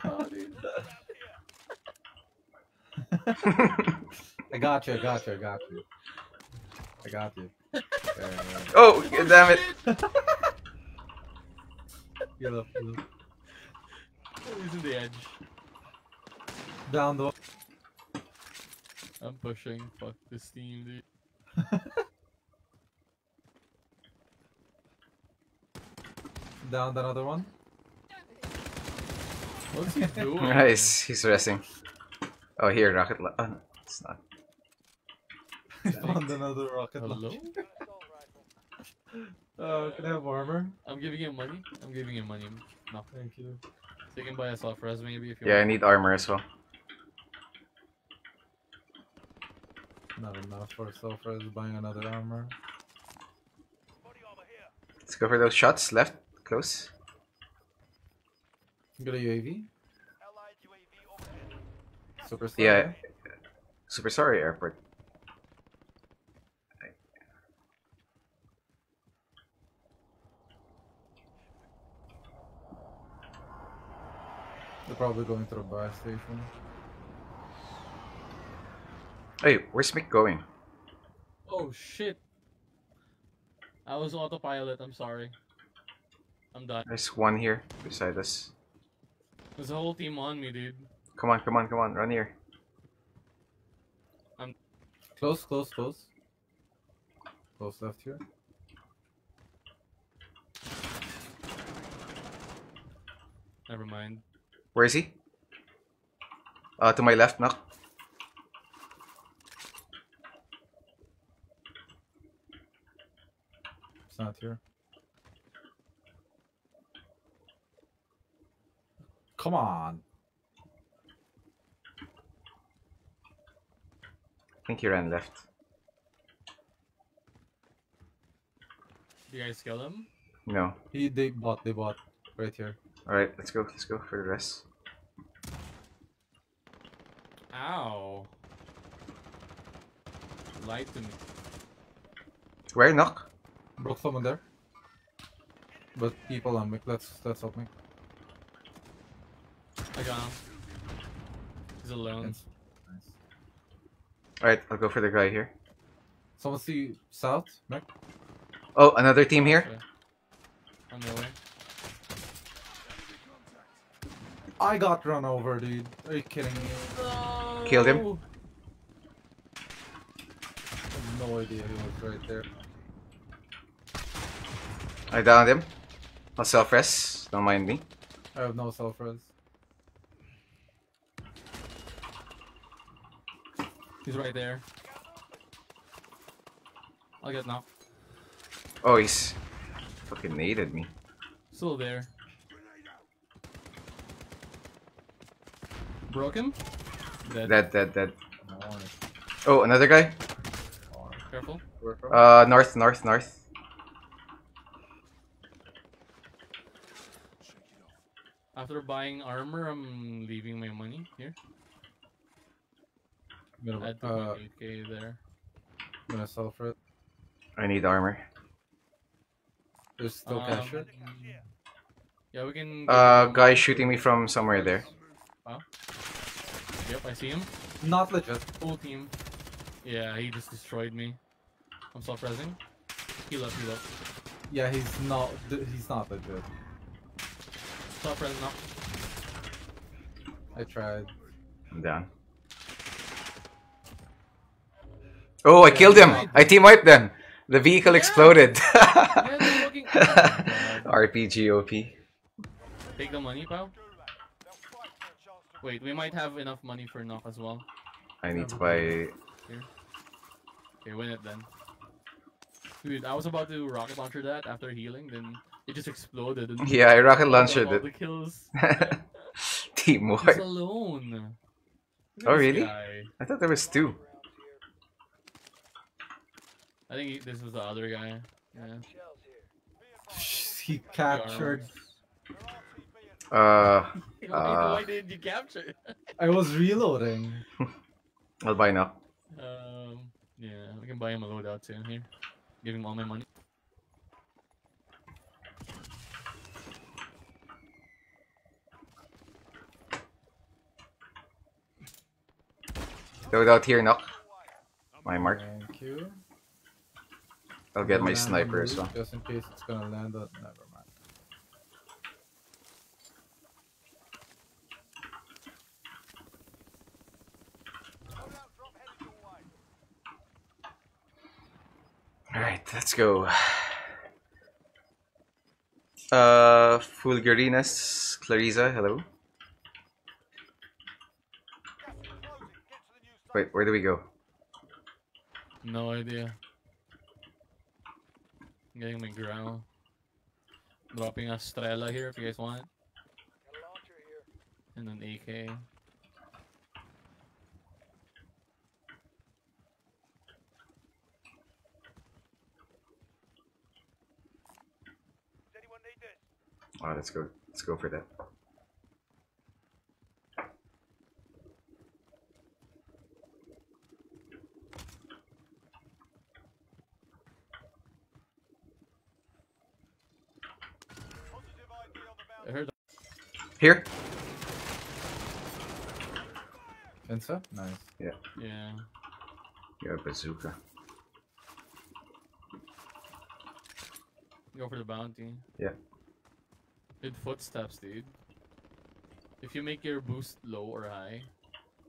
<laughs> I got you, I got you, I got you. I got you. Uh, oh, damn it. <laughs> get up, get up. He's in the edge. Down though. I'm pushing. Fuck this team, dude. <laughs> Down another one. What's he doing? Nice, he's resting. Oh, here, rocket oh, no, it's not. Found another rocket Hello? launcher. Assault. <laughs> Uh, can I have armor? I'm giving him money. I'm giving him money. No. Thank you. So you can buy a self res maybe if you Yeah, I need armor as well. Not enough for a self res buying another armor. Body armor. Let's go for those shots. Left, close. Got a UAV? Allied UAV overhead. Superstar? Yeah. Super sorry, airport. Probably going to the buy station. Hey, where's Mik going? Oh shit. I was autopilot. I'm sorry. I'm done. There's one here beside us. There's a whole team on me, dude. Come on, come on, come on, run here. I'm Close, close, close. Close left here. Never mind. Where is he? Uh, to my left, knock. It's not here. Come on. I think he ran left. You guys kill him? No. He they bought they bought right here. Alright, let's go, let's go for the rest. Ow. Lied to me. Where, knock? Broke someone there. But people on Mik, let's let's help me. I got him. He's alone. Nice. Nice. Alright, I'll go for the guy here. Someone see south, Mik? Oh, another team here? Okay. On their way. I got run over, dude. Are you kidding me? Killed him? No! I have no idea he was right there. I downed him. I'll self res. Don't mind me. I have no self res. He's right there. I'll get knocked. Oh, he's fucking naded me. Still there. Broke him? Dead. Dead, dead, dead. Nice. Oh, another guy? Careful. Uh, north, north, north. After buying armor, I'm leaving my money here. I'm gonna, I had uh, 2.8k there. I'm gonna self res. I need armor. There's still Um, cash here. Yeah, we can. Uh, guy shooting me from somewhere there. Yep, I see him. Not legit. Full team. Yeah, he just destroyed me. I'm self-resing. Heal up, heal up. Yeah, he's not. He's not that good. Self-res now. I tried. I'm down. Oh, I killed him! I team wiped them! The vehicle exploded! Yeah, they're <laughs> fucking... Oh. RPG OP. Take the money, pal. Gulag. They'll fight for a chance to Wait, we might have enough money for knock as well. I need to buy. Here. Okay, win it then. Dude, I was about to rocket launcher that after healing, then it just exploded. And Yeah, I rocket all launched the kills. <laughs> Team He's alone. Oh, really? guy. I thought there was two. I think he, this was the other guy. Yeah. He captured. Uh, <laughs> Why, Uh. why did you capture? it? <laughs> I was reloading. <laughs> I'll buy now. Um, yeah, we can buy him a loadout too. In here, give him all my money. Load out here, knock. My mark. Thank you. I'll get my sniper as well. Just in case it's gonna land on. Never mind. Loadout drop headed your way. Alright, let's go. Uh, Fulgurinas, Clarissa, hello. Gas is closing. Get to the new station. Wait, where do we go? No idea. I'm getting my ground. Dropping a Strela here if you guys want. Got a launcher here. And an AK. This? Oh, let's go. Let's go for that. Positive ID on the I bounty. heard Here. Pinsa? Nice. yeah. Yeah, bazooka. Go for the bounty. Yeah. Good footsteps, dude. If you make your boost low or high,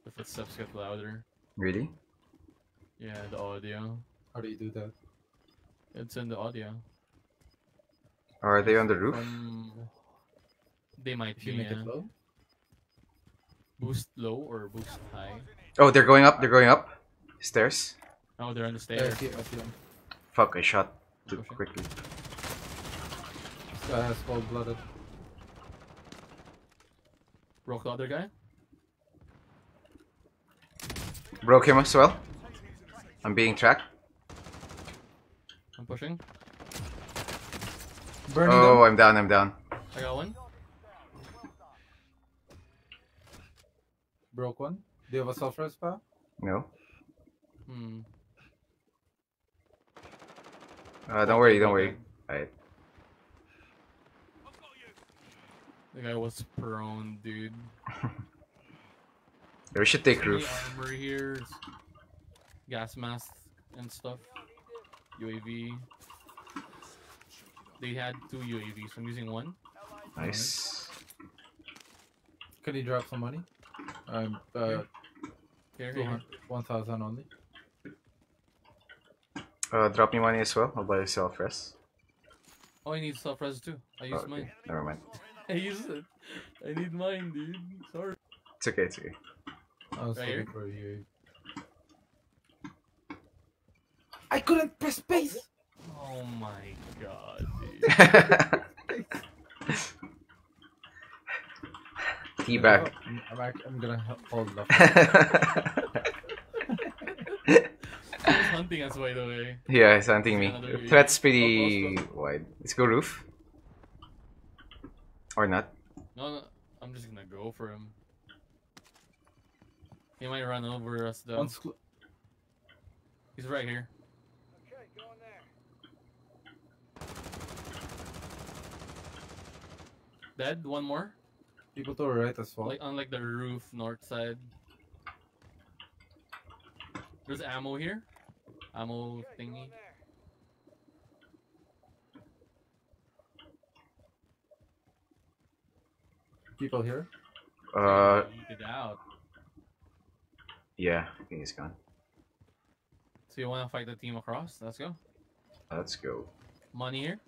the footsteps get louder. Really? Yeah, the audio. How do you do that? It's in the audio. Are they on the roof? Um, they might If be, you make yeah. it low? Boost low or boost high. Oh, they're going up. They're going up. Stairs. Oh, they're on the Yeah, I stairs. see, I see him. Fuck! I shot too Pushing. quickly. This guy has cold blooded. Broke the other guy. Broke him as well. I'm being tracked. I'm pushing. Burning Oh, them. I'm down. I'm down. I got one. Broke one. Do you have a self res pal? No. Hmm. Uh, don't worry. Don't worry. Alright. The guy was prone, dude. <laughs> We should take Any roof. armor here, gas mask and stuff. UAV. They had two UAVs. I'm using one. Nice. Can you drop some money? Um, uh, Here, here, here. 1000 only. Uh, drop me money as well. I'll buy yourself rest. Oh, I need self res too. I Oh, used okay. mine. Never mind. <laughs> I used it. I need mine, dude. Sorry. It's okay. It's okay. I was Right looking here? for you. I couldn't press space. Oh my god, dude. <laughs> Teabag. Oh, I'm, I'm, act- I'm gonna hold off. He was hunting us, by the way. yeah, he's hunting me. Threat's pretty oh, wide. Let's go roof. Or not. No, no, I'm just gonna go for him. He might run over us though. One's He's right here. Okay, go on there. Dead. One more. people to the right as well. Like on like the roof north side. There's ammo here. Ammo Yeah, thingy. right there. People here. Uh, Get out. yeah, I think he's gone. So you want to fight the team across? Let's go. Let's go. Money here.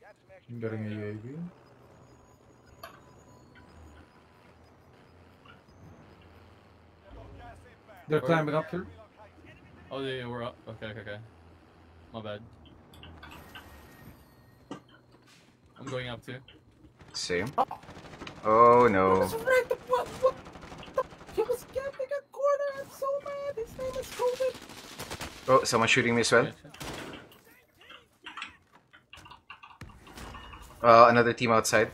Got some extra I'm getting a. UAV. They've got gas inbound. They're climbing up here. Relocating. yeah, we're up. Okay, okay, okay. My bad. I'm going up too. Same. Oh no. What? What? He was camping a corner. I'm so mad. His name is COVID. Oh, someone shooting me as well. Shit, shit. Uh, another team outside.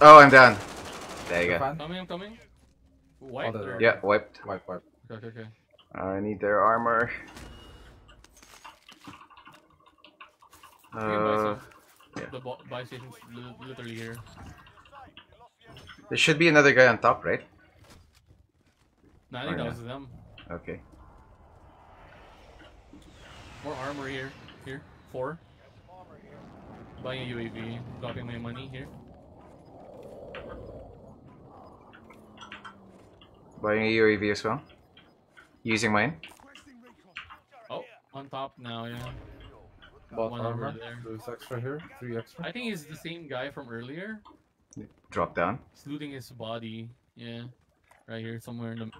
Oh, I'm down. There you go. Fan? Coming, I'm coming. White. Yeah, wiped. Wipe, wipe. Okay, okay, okay. I need their armor. You can buy Uh, yeah. The buy station's literally here. Safe. You lost the enemy. there should be another guy on top, right? No, I think Oh, that yeah. was them. Okay. More armor here. Here. Four. Some armor here. Buying a UAV. Dropping my money here. Buying a UAV as well. Using mine. Oh, on top now, yeah. Bought One armor. over there. There's extra here. Three extra. I think he's the same guy from earlier. Drop down. He's looting his body. Yeah. Right here, somewhere in the.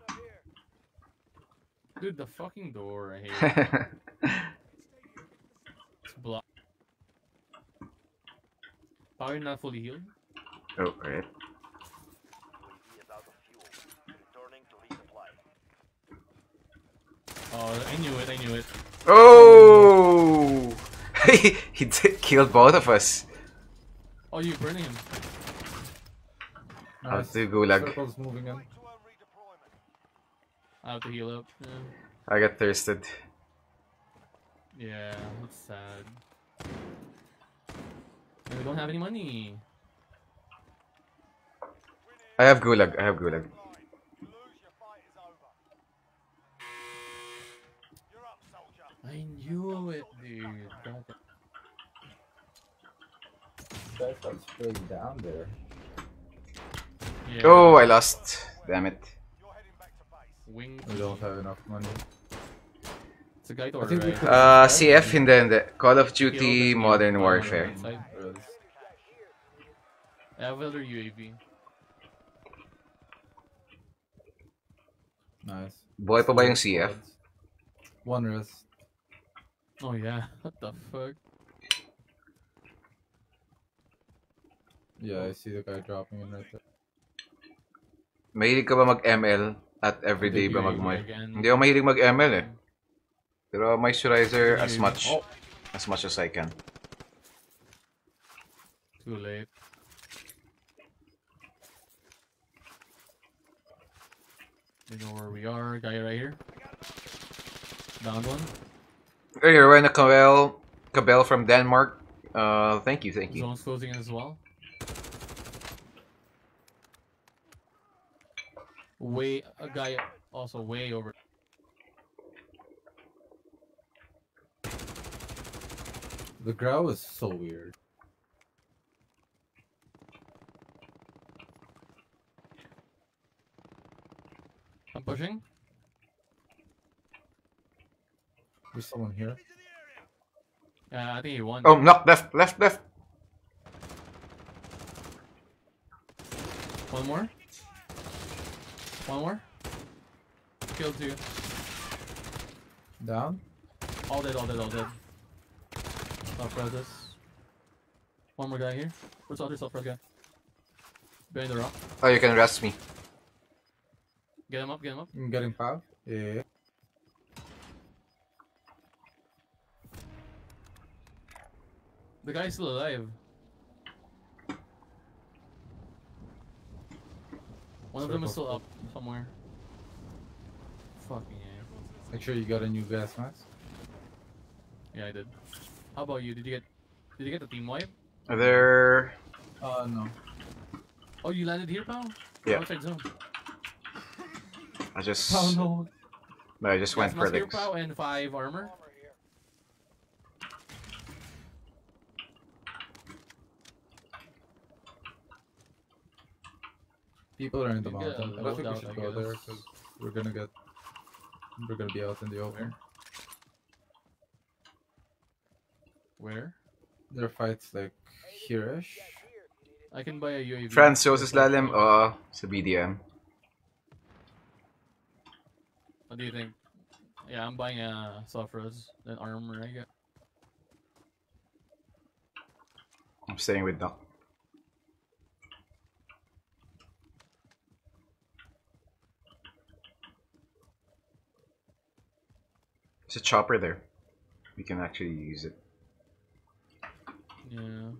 Dude, the fucking door. I hate it. It's blocked. Power not fully healed. oh, right. UAV is out of fuel. Returning to resupply. Oh, I knew it. I knew it. Oh! <laughs> he he killed both of us. Oh, you burning him. I'll Nice. do gulag. Circle's moving in. Wait to earn redeployment. I have to heal up. Yeah. I got thirsted. Yeah, that's sad. And we don't have any money. I have gulag. I have gulag. Line. You lose, your fight is over. You're up, soldier. I knew it, dude. God Guys got sprayed down there. Yeah. Oh, I lost. Damn it. You're heading back to base. Wing. We don't have enough money. It's a guy to I think right. could- Uh, CF in the Call of Duty Modern Warfare. on the right side. Res. I have other UAV. Nice. Buhay pa ba yung CF? One res. Oh yeah. <laughs> What the fuck? Yeah, I see the guy dropping in right there. Mahilig ka ba mag-ML at everyday ba UAV mag-moy? again. Hindi ako mahilig mag-ML eh. Pero moisturizer as much Oh, as much as I can. too late. We know where we are. Guy right here. Down one. Hey, you're wearing a Cabell, Cabell from Denmark. Uh, thank you, thank you. Zone's closing in as well. Way a guy also way over. The Grau is so weird. I'm pushing. There's someone here. Yeah, I think he won. Oh, knock left, left, left. One more. One more. Killed two. Down. All dead, all dead, all dead. Top res One more guy here. Where's the other self res guy? Behind the rock. Oh, you can rest me. Get him up, get him up. I'm getting pow. Yeah. The guy's still alive. One of them is still up somewhere. Fucking yeah. Make sure you got a new gas mask. Yeah, I did. How about you? Did you get Did you get the team wipe? Are there. Uh, no. Oh, you landed here, pal? Yeah. Outside zone. I just. Pal, no. No, I just went Gas for mask here, the. pal, and five armor. People are in the You mountain. I don't think we should go there because we're gonna get. We're gonna be out in the open. Where? There are fights like here-ish. I can buy a UAV. Franz Joseph Lalim, oo, oh, sa BDM. What do you think? Yeah, I'm buying uh, a soft res, then armor. I get. I'm staying with Doc. There's a chopper there. We can actually use it. Yeah.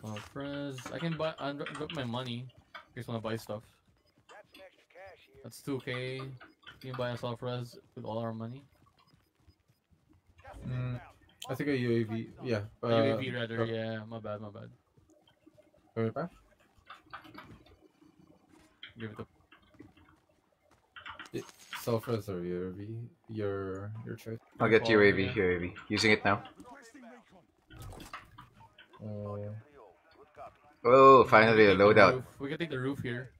Soft res. I can buy. I got my money. In case wanna buy stuff. Got some extra cash here. That's 2k. You can buy a soft res with all our money. Gas Mm. I think a UAV. Yeah. A Uh, UAV rather. uh, Yeah, my bad, my bad. Going back? Give it a. Self-res or UAV? Your your choice. I'll get Follow, UAV, yeah. UAV. Using it now. Uh, Oh, finally a We can take the loadout. We can take the roof here,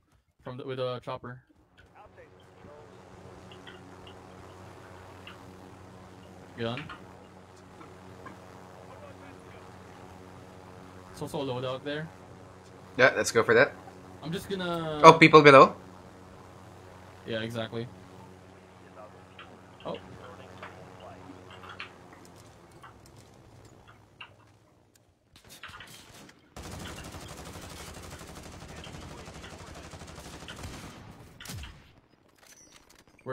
from the, with a chopper. Gun. the controls. Get on. It's also a loadout there. Yeah, let's go for that. I'm just gonna. Oh, people below. Yeah, exactly. Oh.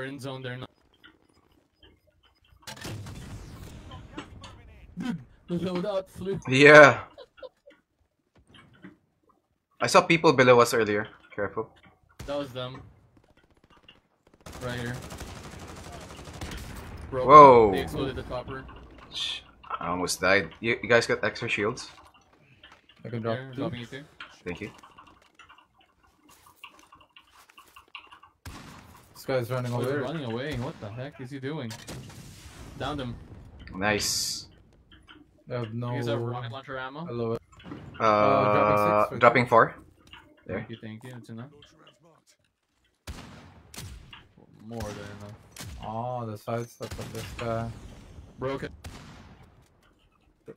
We're in zone there now. The loadout flew. Yeah. I saw people below us earlier. Careful. That was them. Right here. Broken. Whoa. They exploded the copper. I almost died. You, you guys got extra shields? I can drop Here, two. dropping it too. Thank you. This guy's running Oh, he's away. running away. What the heck is he doing? Downed him. Nice. I have no. You guys have rocket launcher ammo? Hello. Uh, dropping six, dropping four. There. Thank you, thank you. That's enough. More than enough. Oh, the side stuff of this guy. Broken. it.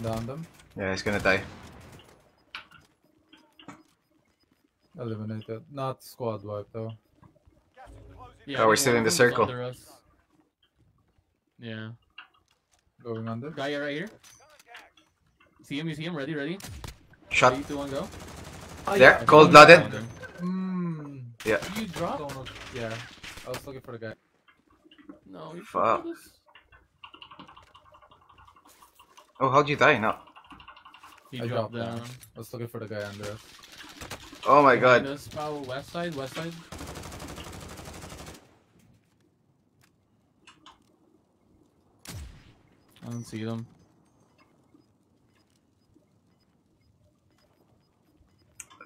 Down them. Yeah, he's gonna die. Eliminated. Not squad wipe though. Gas is closing. Yeah, Oh, we're think still in the circle. under us. Yeah. Going under. Guy right here. See him, you see him? Ready, ready? Shot. Three, two, one, go. Oh, there, cold blooded. Found him. Mmm. Yeah. You dropped? Don't. Yeah. I was looking for the guy. No, you Fuck. Oh, how'd you die? No. He I dropped dropped down. down. I was looking for the guy under us. Oh my god. us, Power west side, west side. I don't see them.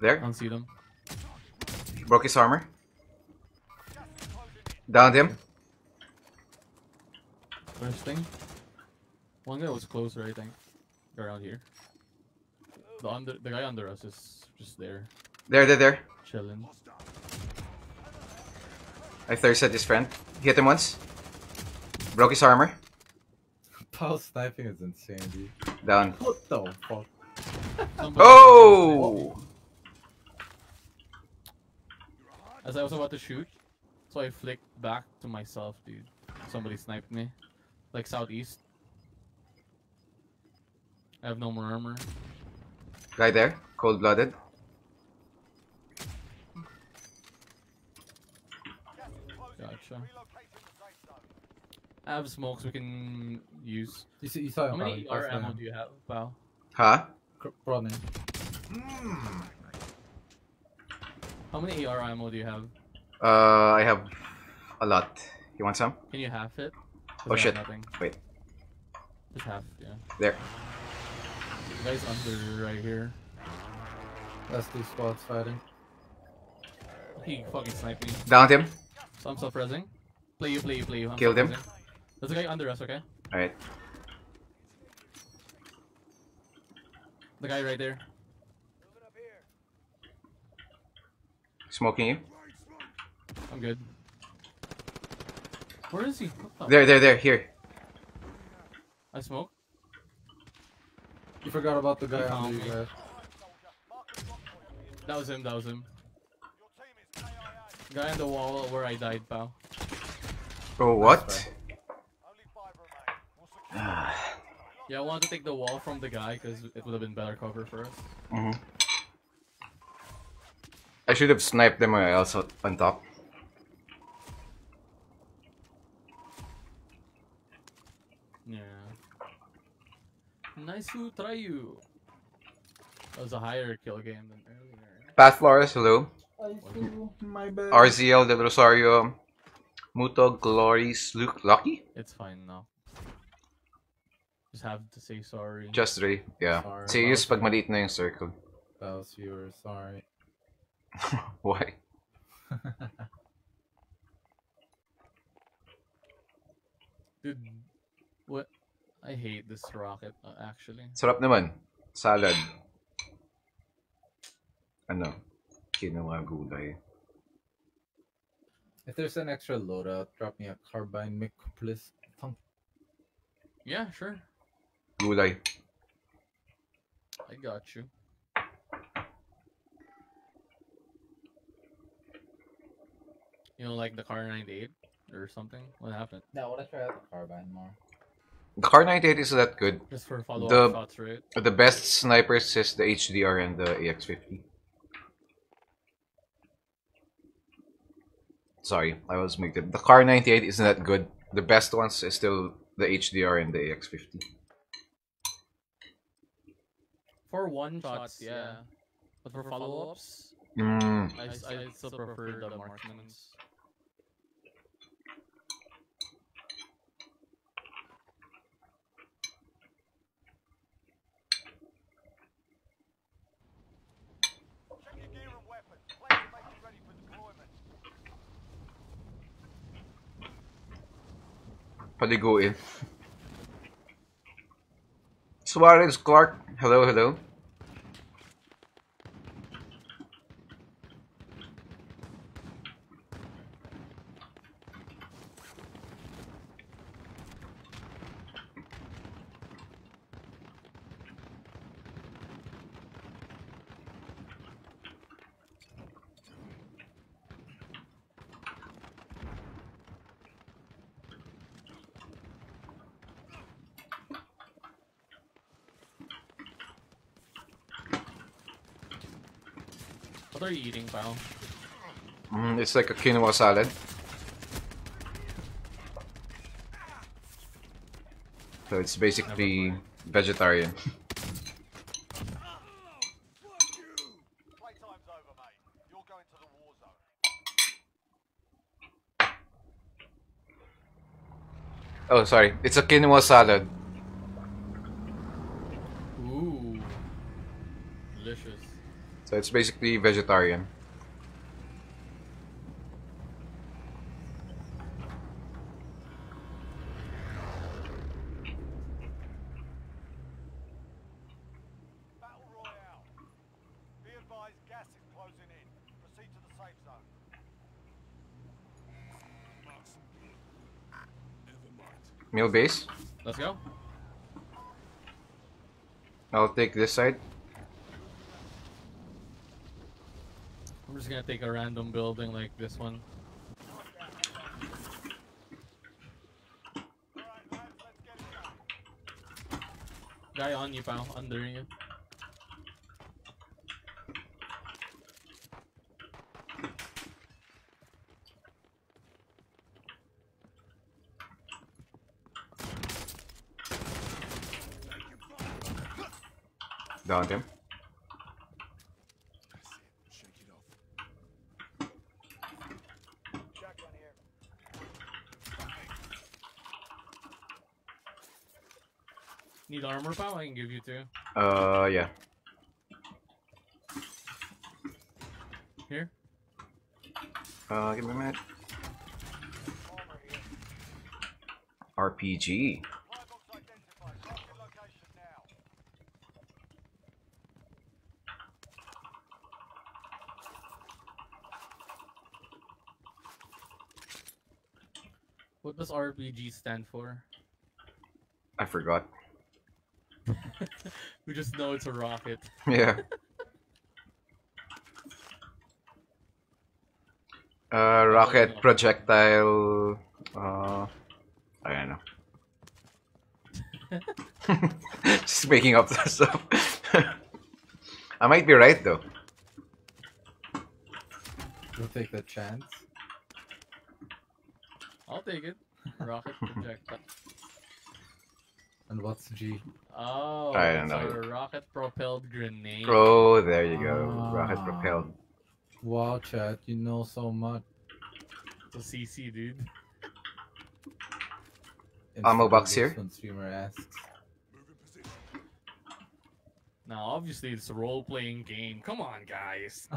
There? I There. don't see them. Broke his armor. Gas is closing in. Downed him. First thing. One guy was closer, I think. Around here. The under, the guy under us is just there, There, there, there. chilling. I thirsted his friend. Hit him once. Broke his armor. <laughs> Pow sniping is insane, dude. Down. What the fuck? <laughs> Oh! As I was about to shoot, so I flicked back to myself, dude. Somebody sniped me. Like southeast. I have no more armor. Guy there. Cold blooded. Gas is closing Gotcha. in. Relocating the safe zone. I have smokes we can use. You see, you saw How many Pow, ER ammo do you have, pal? Huh? Cr- Running. How many AR ammo do you have? Uh, I have a lot. You want some? Can you half it? Oh, shit. Nothing. Wait. Just half, yeah. There. The guy's under right here. That's two squads fighting. He fucking sniped me. Downed him. So I'm self-resing. Play you, play you, play you. I'm Killed him. self-resing. There's a guy under us, okay? Alright. The guy right there. Moving up here. Smoking you. I'm good. Where is he? The? There, there, there. Here. I smoke. You forgot about the guy found under you guys. That was him, that was him. Your team is KIA. Guy in the wall where I died, pal. Oh, what? Only five remain. We'll Yeah, I wanted to take the wall from the guy because it would have been better cover for us. hmm I should have sniped them else on- on top. Yeah. Nice to try you. That was a higher kill game than earlier. Pat Flores, hello. My bad. RZL Del Rosario. Muto Glories Luke Lucky? It's fine now. Just have to say sorry. Just three. Yeah. Sorry. Serious pag maliit na yung circle. Was yours. Sorry. <laughs> Why? <laughs> Dude, what? I hate this rocket, uh, actually. Sarap naman. Salad. Ano? Kinuha gulay. If there's an extra loadout, drop me a carbine mic, please. Thunk. Yeah, sure. Gulay. I got you. You know, like the Kar 98 or something? What happened? No, I want to try out the carbine more. The Kar 98 is that good. Just for follow The- up shots, right? The best snipers is the HDR and the AX50. Sorry, I was making the Kar 98 isn't that good. The best ones is still the HDR and the AX50. For one shots, yeah. But for follow ups, Mm. I, I still prefer the marksmans. Check your gear and weapons. Plan to make you ready for deployment. Paliguin. Suarez Clark, hello, hello. Eating, pal? Mm, it's like a quinoa salad. So it's basically vegetarian. Playtime's over, mate. You're going to the war zone. Oh, sorry. It's a quinoa salad. Ooh. Delicious. So it's basically vegetarian. Battle Royale. Be advised, gas is closing in. Proceed to the safe zone. Meal base. Let's go. I'll take this side. Just gonna take a random building like this one. Guy on you, pal. Under you. Down him. Armor pal? I can give you two. Uh, yeah. Here. Uh, give me a minute. RPG. Supply box identified. Target location now. What does RPG stand for? I forgot. <laughs> We just know it's a rocket. Yeah. <laughs> Uh, rocket projectile. Uh, I don't know. <laughs> Just making up that stuff. I might be right though. We'll take the chance. I'll take it. Rocket projectile. And what's G? Oh, I don't know. a rocket propelled grenade. Oh, there you go. Rocket Ah. propelled. Wow, chat, you know so much. It's a CC, dude. Ammo box here? this streamer asks. Now, obviously, it's a role playing game. Come on, guys.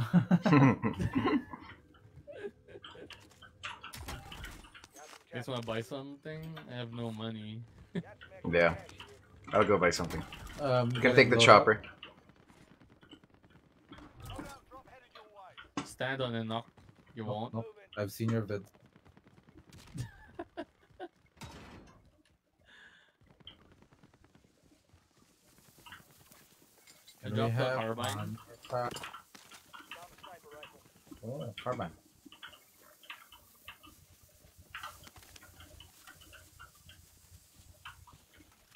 You guys want to buy something? I have no money. Yeah. I'll go buy something. um, You can getting take the chopper. Loadout drop headed your way. Stand on and knock. You won't? nope. I've seen your vids. I And we dropped the have carbine. one cra- Found a sniper rifle. Oh, carbine.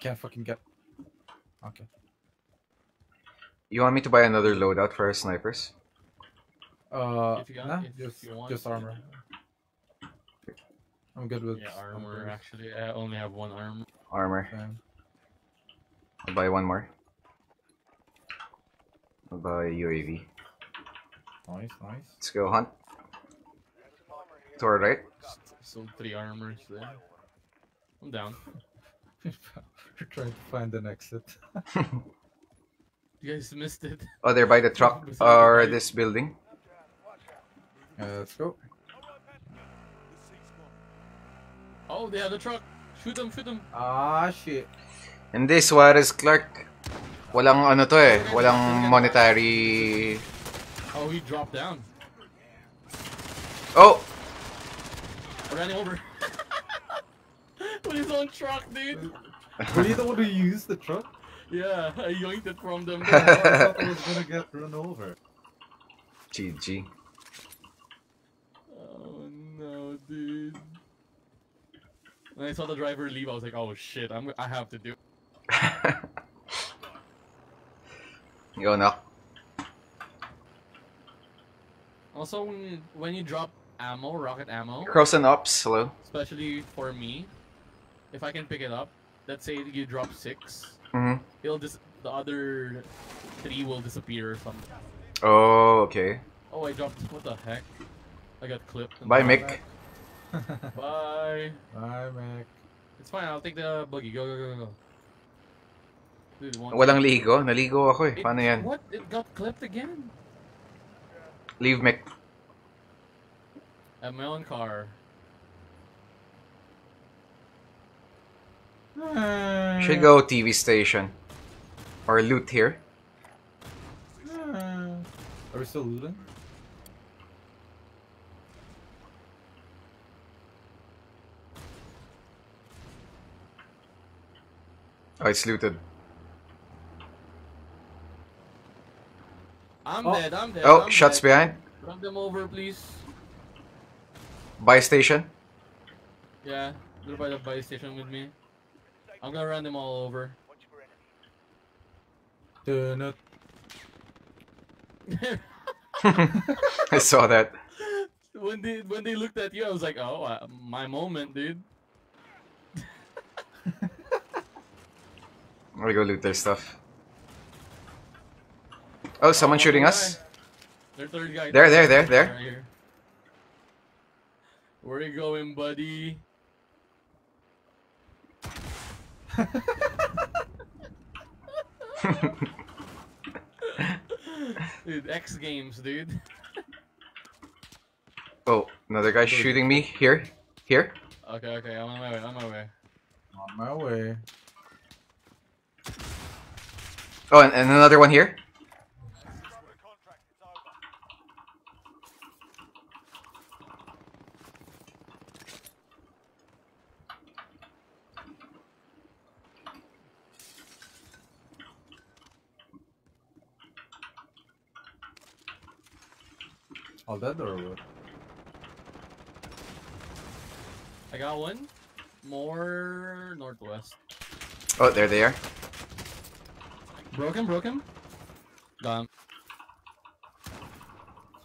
Can't fucking get. Okay. You want me to buy another loadout for our snipers? Uh, If you got- nah, if just you want just armor. I'm good with Yeah, armor. armor. Actually, I only have one armor. Armor. I'll buy one more. I'll buy UAV. nice, nice. Let's go hunt. Armor here. To our right. So three armors there. I'm down. <laughs> We're trying to find an exit. <laughs> You guys missed it. Oh, they're by the truck <laughs> or this building. Uh, let's go. Alright, Pentagon. This seat's gone. Oh, they have the truck. Shoot them, shoot them. Ah, shit. Hindi, Suarez Clark. Walang ano to eh. Walang monetary... Oh, he dropped down. Oh! I ran him over. <laughs> With his own truck, dude. Were you the one who used the truck? Yeah, <laughs> I yoinked it from them. <laughs> I thought I was gonna get run over. GG. Oh no, dude. When I saw the driver leave, I was like, "Oh shit, I'm I have to do." Go <laughs> knock. Also, when you, when you drop ammo, rocket ammo, Cross and ups, hello. especially for me, if I can pick it up, let's say you drop six, Mhm. it'll just the other three will disappear or something. Oh, okay. Oh, I dropped. What the heck? I got clipped. Bye, Mik. <laughs> <laughs> Bye. Bye, Mac. It's fine. I'll take the buggy. Go, go, go, go. Dude, one. Walang ligo. Naligo ako eh. It- Paano yan? What? It got clipped again. Leave Mik. I have my own car. Hmm. Should go TV station. Or loot here. Hmm. Are we still looting? Oh, it's looted. I'm Oh. dead. I'm dead. Oh, I'm shots dead. behind. Run them over, please. Buy station. Yeah, they're by the buy station with me. I'm gonna run them all over. Watch your enemy. <laughs> I saw that. when they when they looked at you, I was like, oh, uh, my moment, dude. <laughs> We go loot their stuff. Oh, someone Oh, shooting guy. us. Their third guy. There, there, there, there. Right here. Where you going, buddy? <laughs> dude, X Games, dude. oh, another guy shooting me here. Here. Okay, okay, I'm on my way, on my way. On my way. Oh, and, and another one here. All dead or what? I got one. More northwest. Oh, there they are. Broken, broken. Gone.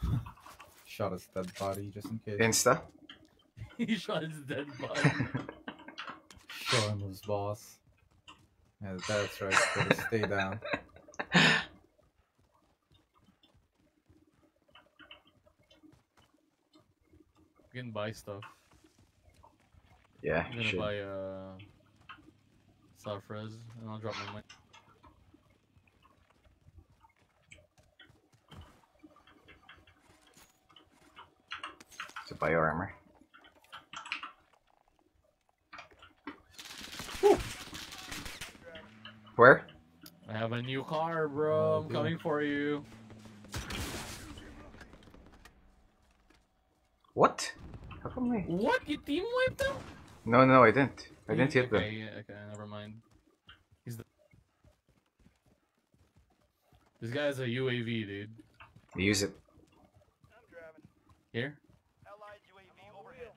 <laughs> Shot his dead body just in case. Insta. <laughs> he shot his dead body. <laughs> Show him who's boss. Yeah, that's right. Stay down. We can buy stuff. Yeah, I'm gonna should. buy uh soft res and I'll drop my mic. to buy armor. Where? I have a new car, bro. I'm Okay. coming for you. What? How come I? What? You team wiped them? No, no, I didn't. I didn't hit them. okay, yeah, okay, never mind. He's the. This guy's a UAV, dude. Use it. I'm driving. Here? Allied UAV overhead.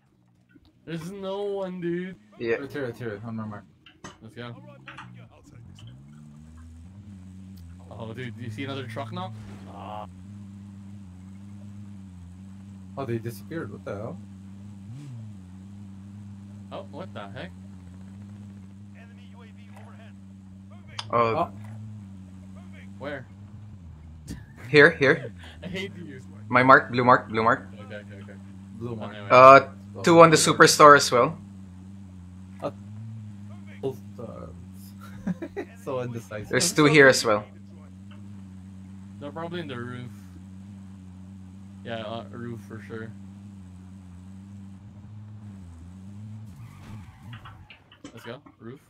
There's no one, dude. Yeah. Right here, right here, on my mark. Let's go. Oh, dude, do you see another truck now? Ah. Oh, they disappeared. What the hell? Oh, what the heck? Enemy UAV overhead. Oh, Oh. Where? here, here. <laughs> I hate you. My mark, blue mark, blue mark. Okay, okay, okay. Blue mark. Anyway. Uh, two on the superstore as well. Both, uh, <laughs> so indecisive. There's two here as well. They're probably in the roof. Yeah, uh, roof for sure. Let's go. Roof.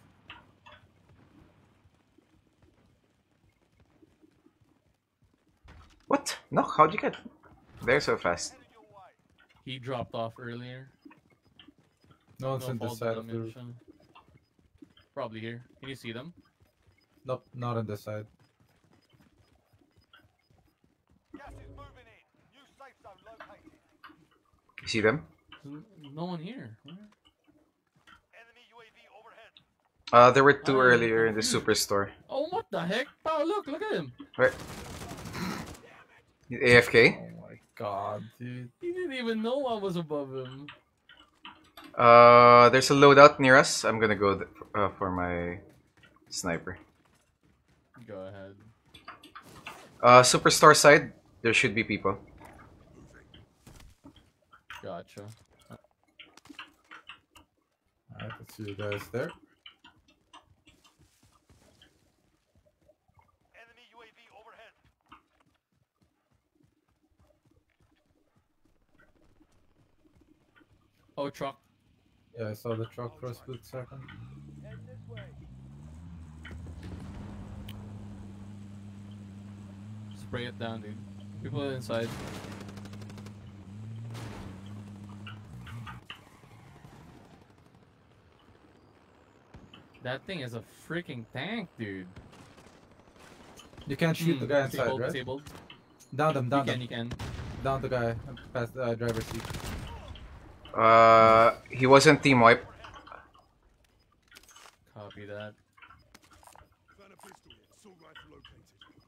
What? No, how'd you get there so fast? Headed your way. He dropped off earlier. No one's No in this side of the roof. Probably here. Can you see them? Nope, not on this side. Gas is moving in. New safe zone located. You see them? No one here. Where? Enemy UAV overhead. Uh, there were two Oh, earlier in the superstore. Oh, what the heck? Oh, look, look at him. Where? AFK? Oh my god, dude. He didn't even know I was above him. Uh, there's a loadout near us. I'm gonna go th- uh, for my sniper. Go ahead. Uh, superstore side, there should be people. Gotcha. Alright, let's see you guys there. Enemy UAV overhead. Oh, truck. Yeah, I saw the truck for a split second. Head this way. Spray it down, dude. People are inside. That thing is a freaking tank, dude. You can't shoot the Hmm, guy inside, disabled, right? Disabled. Down them, You down can, you can. Down the guy, past the uh, driver's seat. Uh, he wasn't team wipe. Copy that.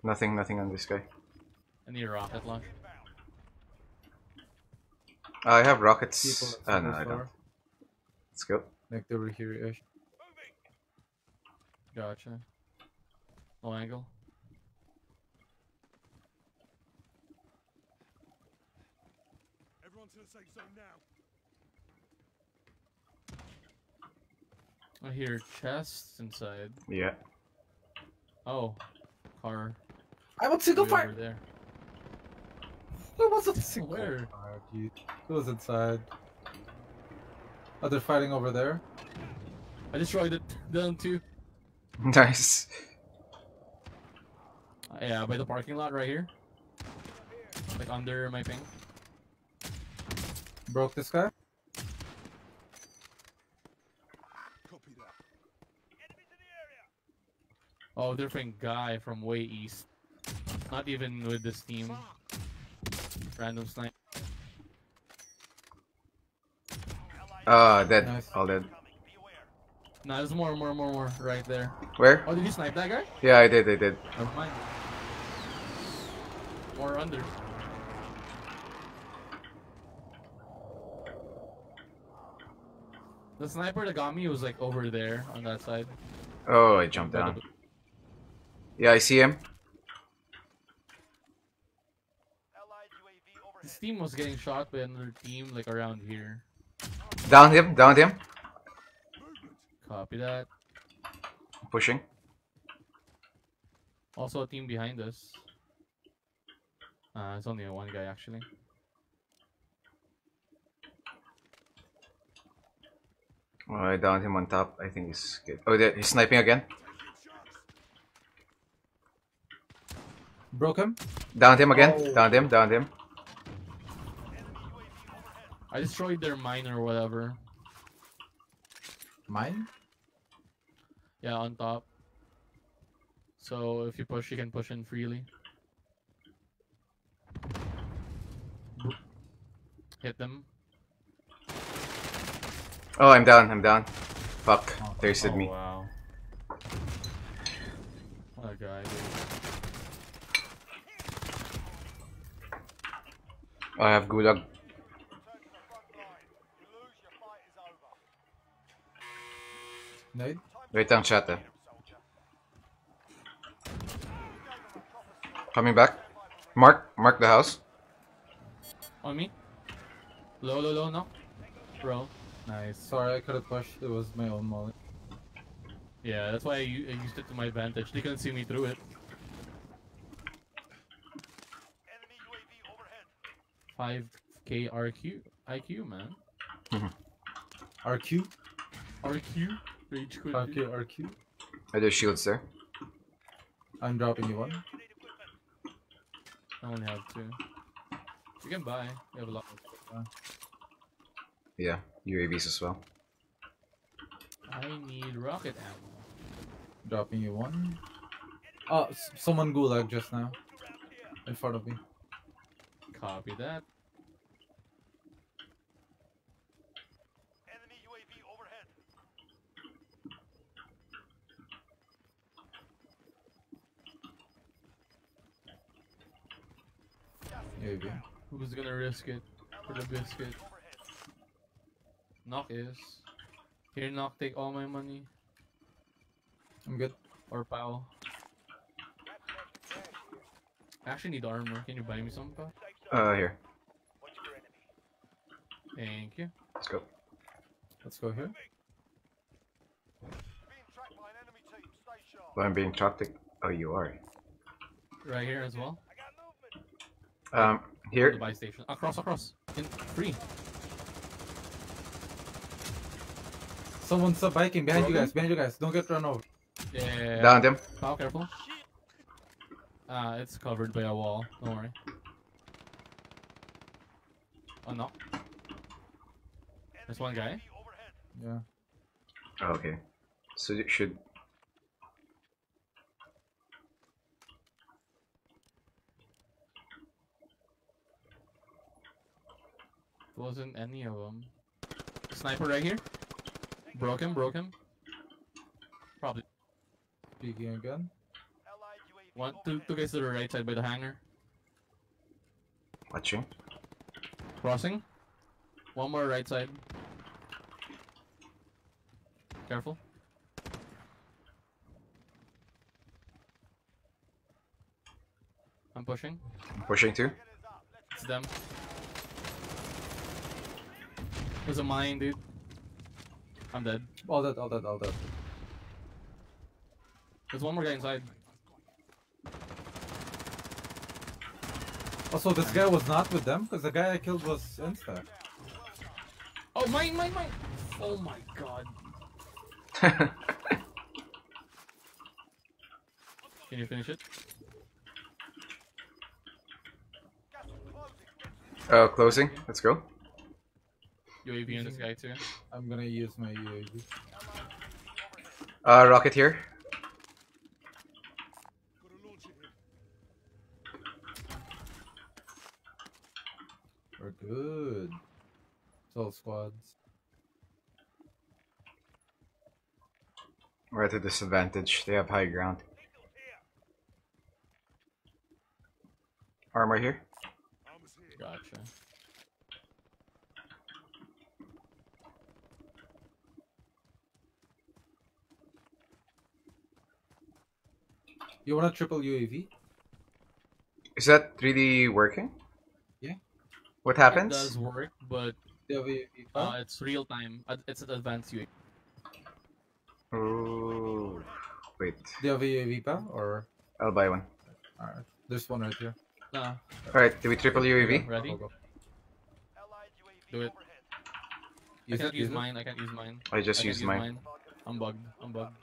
Nothing, nothing on this guy. I need a rocket launch. I have rockets. People Uh, no, the I don't. Let's go. Like they were here-ish. Gotcha. Low angle. Everyone to the safe zone now. I hear chests inside. Yeah. Oh, car. I want single way fire. over there. There wasn't single Where? fire, dude. It was inside. Oh, they're fighting over there. I destroyed it. Down too. <laughs> Nice. Uh, yeah, by the parking lot right here. Like under my ping. Broke this guy. Copy that. Enemies in the area. Oh, different guy from way east. Not even with this team. Random snipe. Ah, dead. Nice. All dead. Aware. Nah, there's more, more, more, more right there. Where? Oh, did you snipe that guy? Yeah, I did, I did. Never mind. More under. The sniper that got me was like over there on that side. Oh, I jumped down. Yeah, I see him. Allied UAV overhead. This team was getting shot by another team like around here. Down him, down him. Copy that. Pushing. Also a team behind us. Uh, it's only one guy actually. I downed him on top. I think he's good. Oh, he's sniping again. Broke him. Downed him again. Oh. Downed him, downed him. I destroyed their mine or whatever. Mine. Yeah, on top. So if you push, you can push in freely. Hit them. Oh, I'm down, I'm down. Fuck. Oh, Thirsted oh, me. wow. What a guy, dude. I have gulag. Return to the front line. You lose, your fight is over. Nade. Time Wait lang, chat eh. Coming back. Mark, mark the house. On me? Low, low, low, no? Bro. Nice. Sorry, I could have pushed. It was my own molly. Yeah, that's why I, u- I used it to my advantage. They couldn't see me through it. Enemy UAV overhead. 5k RQ. IQ, man. Mm-hmm. RQ. RQ? Rage quit. RQ. dude. RQ. Are there shields there? I'm dropping you one. You need equipment. I only have two. You can buy. We have a lot. Yeah, UAVs as well. I need rocket ammo. Dropping you one. Oh, s- someone gulag just now. In front of me. Copy that. Enemy UAV overhead. UAV. Who's gonna risk it for the biscuit? Overhead. Knock is. Here, knock, take all my money. I'm good. Or pow. I actually need armor. Can you buy me some, pal? Uh, here. Watch your enemy. Thank you. Let's go. Let's go here. Being tracked by an enemy team. Stay sharp. Well, I'm being chopped. Oh, you are. Right here as well. I got. Um, The here. buy station. Across, across. In free. Someone's uh, biking behind you guys. Behind you guys. Don't get run over. Yeah. Down them. Pow, careful. Ah, it's covered by a wall. Don't worry. Oh no. There's one guy. Yeah. Oh, okay. So it should. Wasn't any of them. Sniper right here. Broke him, broke him. Probably Speaking again. Allied UAV one, two guys to the right side by the hangar. Watching. Crossing. One more right side. Careful. I'm pushing. Pushing too. Get us up. Let's It's them. There's a mine, dude. I'm dead. All dead, All dead, All that. There's one more guy inside. Also, this guy was not with them because the guy I killed was insta. Oh, mine, mine, mine! Oh my god. <laughs> Can you finish it? Gas is closing. Oh, closing. Let's go. UAV in the guy too. I'm gonna use my UAV. Uh, rocket here. We're good. It's squads. We're at a disadvantage. They have high ground. Armor here. Gotcha. You want a triple UAV? Is that 3D working? Yeah. What It happens? does work, but Do you uh, it's real time. It's an advanced UAV. Ooh. Wait, Do you have a UAV, pal? Or I'll buy one. alright, there's one right here. Nah, Alright, do we triple UAV? ready? Go, go. Allied UAV Do it. overhead. I can't it, use use mine. I can't use mine. I just I used use mine. I'm bugged. I'm bugged.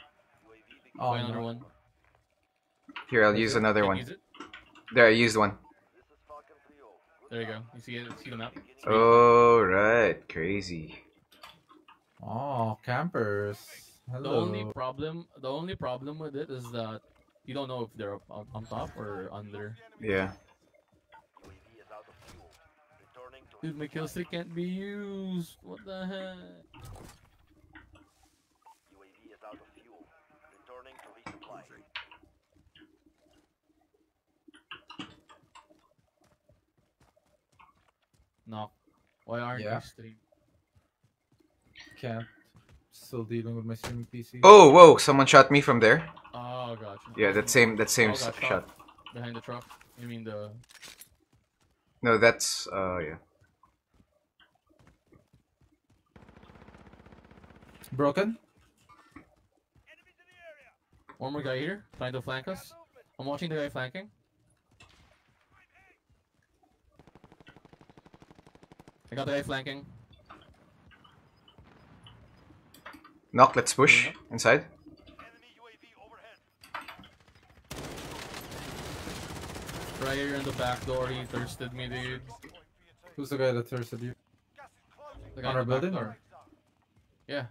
Oh, Buy another no. one. Here, I'll use another one. use it? There, I used one. There you go. You see it? See the map? Oh, right. Crazy. Oh, campers. Hello. The only problem, the only problem with it is that you don't know if they're up on, on top or under. Yeah. UAV is out of fuel. Returning to Dude, my kill streak can't be used. What the heck? UAV is out of fuel. Returning to resupply. No. Why aren't Yeah. you stream? Can't. Still dealing with my streaming PC. Oh, whoa! Someone shot me from there. Oh, gotcha. Yeah, that same that same Oh, shot. shot. Behind the truck. You mean the? No, that's uh yeah. Broken? One more guy here, trying to flank us. I'm watching the guy flanking. I got the guy flanking. Knock. Let's push inside. Enemy UAV overhead. Right here in the back door, he thirsted me, dude. Point for your team. Who's the guy that thirsted you? Gas. The guy On in our the building or? Yeah,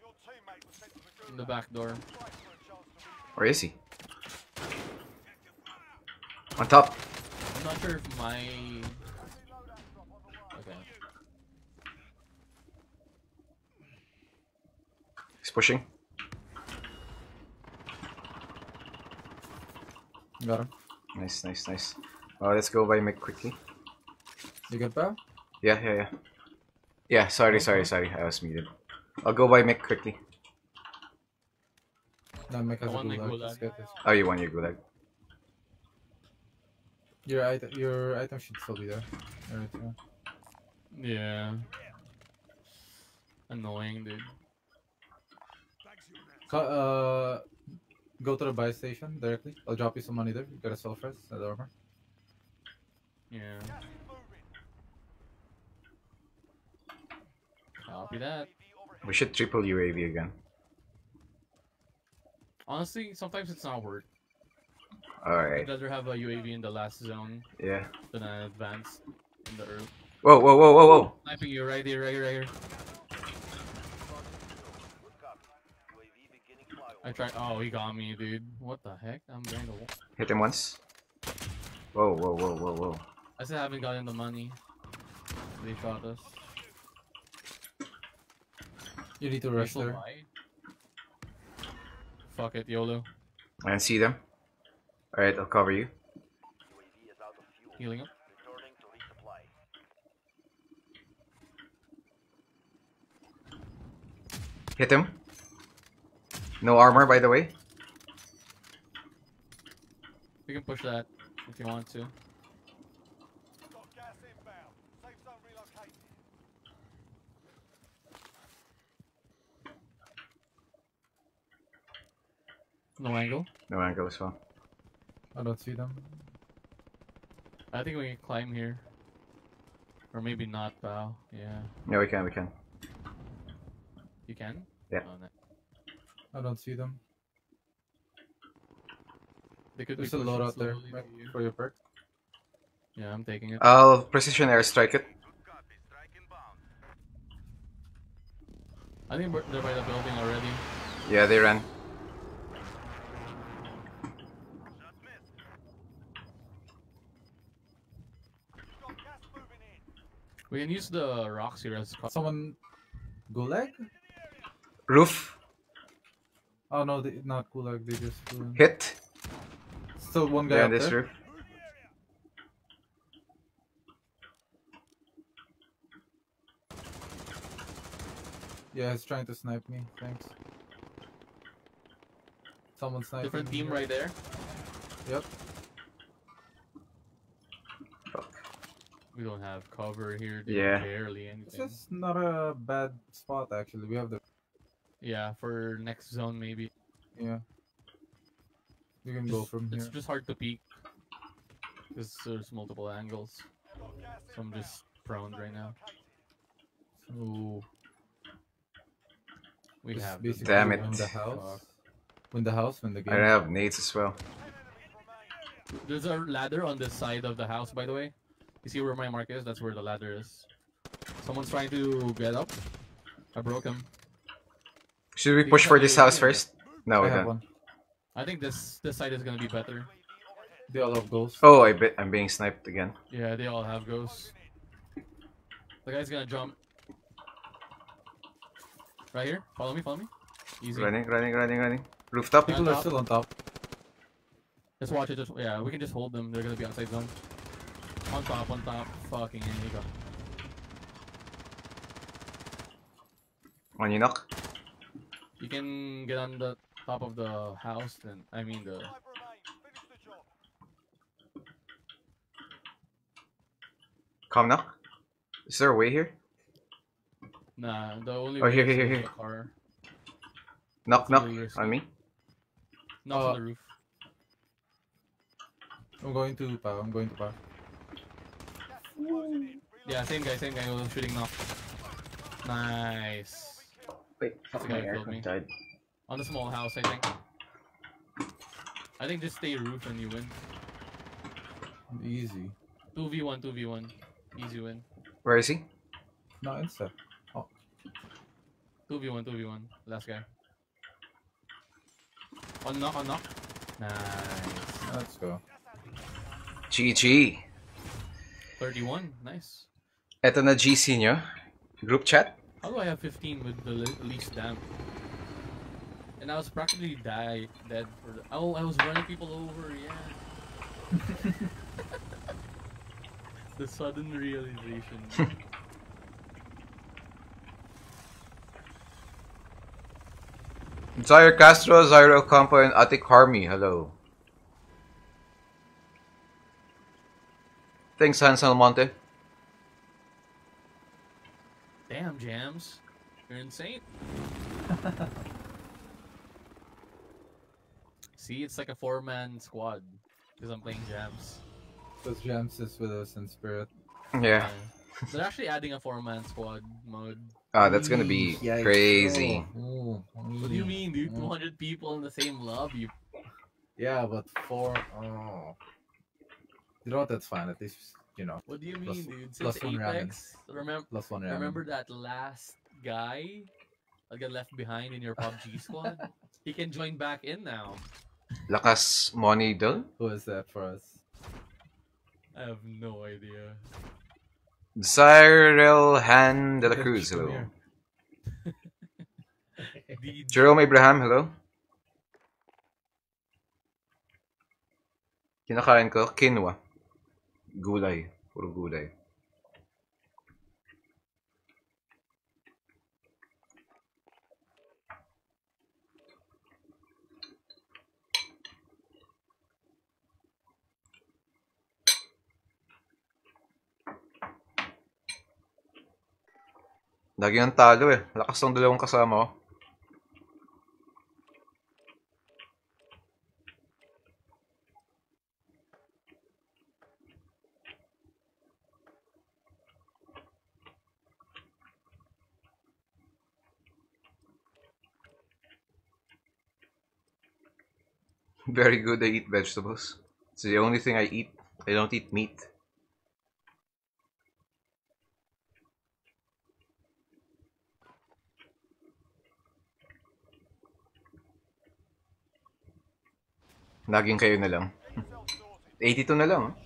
Your teammate was sent to the in the back door. Fight for a chance to resupply. Where is he? On top. I'm not sure if my. Loadout drop on the way. Okay. He's pushing. Got him. Nice, nice, nice. Oh, let's go by Mik quickly. You good, pal? Yeah, yeah, yeah. Yeah, sorry, sorry, sorry. I was muted. I'll go by Mik quickly. No, make us I a want my gulag. gulag. Get this. Oh, you want your gulag. Your item, your item should still be there. Alright, yeah. Yeah. Annoying, dude. Co- uh, go to the buy station directly. I'll drop you some money there. You got a self res and armor. Yeah. Gas is moving. Copy that. We should triple UAV again. Honestly, sometimes it's not worth. I'd Alright. rather have a UAV in the last zone Yeah. than an advance in the early. Whoa, whoa, whoa, whoa, whoa. Sniping you right here, right here, right here. Good copy. UAV beginning flyover. I tried. Oh, he got me, dude. What the heck? I'm going to. Hit him once. Whoa, whoa, whoa, whoa, whoa. I still haven't gotten the money. They shot us. You need to Can rush there. buy? Fuck it, YOLO. I can see them. Alright, I'll cover you. UAV is out of fuel. Healing up. Returning to resupply. Hit him. No armor, by the way. We can push that if you want to. Got gas inbound. Safe zone relocated. No angle. No angle as well. I don't see them. I think we can climb here. Or maybe not, pal. Yeah. Yeah, we can, we can. You can? Yeah. Oh, ni- I don't see them. They could There's a lot out there slowly you. for your perk. Yeah, I'm taking it. I'll precision airstrike it. I think they're by the building already. Yeah, they ran. Got gas moving in. We can use the rocks here as co- Someone, Gulag? Roof, Oh no, they, not Gulag. They just flew in. hit. Still one guy Yeah, up this there. roof. Yeah, he's trying to snipe me. Thanks. Someone sniping. different me team here. right there. Yep. We don't have cover here. dude. Yeah. Barely anything. It's just not a bad spot actually. We have the Yeah, for next zone maybe. yeah. You can go Just- from it's here. just hard to peek. Because there's multiple angles. So I'm just prone right now. Located. Ooh. We Just have the basically Damn win it. the house. Win the house, win the game. I have nades as well. Ten enemies remain. There's a ladder on this side of the house, by the way. You see where my mark is? That's where the ladder is. Someone's trying to get up. I broke him. Should we push for this house first? No, we have don't. one. I think this this side is gonna be better. They all have ghosts. Oh, I bet I'm being sniped again. Yeah, they all have ghosts. The guy's gonna jump. Right here. Follow me. Follow me. Easy. Running, running, running, running. Rooftop. People on are still on top. Just watch it. Just yeah. We can just hold them. They're gonna be outside zone. On top. On top. Fucking here you go. On you knock. You can get on the top of the house. Then I mean the. Five remain. Finish the job. Come knock. Is there a way here? Nah. The only. Oh, way here, is here, to here. the Car. Knock, That's knock. On me. Not Uh, on the roof. I'm going to power. I'm going to power. Gas is closing in. Yeah, same guy. Same guy who was shooting knock. Nice. Wait, That's the guy who killed me. died. On the small house, I think. I think just stay roof and you win. Easy. 2v1, 2v1. Easy win. Where is he? No, insta. 2v1, 2v1. Last guy. On knock, on knock. Nice. Let's go. GG. 31. Nice. Eto na GC nyo. Group chat. How do I have 15 with the least damage? And I was practically die dead for the. Oh, I was running people over, yeah. <laughs> the sudden realization. <laughs> Zaire Castro, Zaire Ocampo, and Atik Harmy. Hello. Thanks, Hans Almonte. Damn, Jams. You're insane. <laughs> See, it's like a four man squad. Because I'm playing Jams. Those Jams is with us in spirit. Yeah. They're actually adding a four man squad mode. Ah, that's gonna be Yikes. crazy. Oh, What do you mean, dude? Mm. 200 people in the same lobby. Yeah, but four. Oh. You know what? That's fine. At least you know What do you mean, Plus- dude? plus Since one ramen. Apex, remember plus one. remember that last guy that got left behind in your PUBG <laughs> squad? he can join back in now. Lakas money dun? Who is that for us? I have no idea. Cyril Han de la <laughs> Cruz. Hello. <laughs> Jerome Abraham. Hello. Kinakain ko, quinoa. Gulay. Puro gulay. Lagi ang talo eh. Lakas ng dalawang kasama ko. Very good. I eat vegetables. It's the only thing I eat. I don't eat meat. Naging kayo na lang. Get <laughs> yourself 82 na lang. Oh.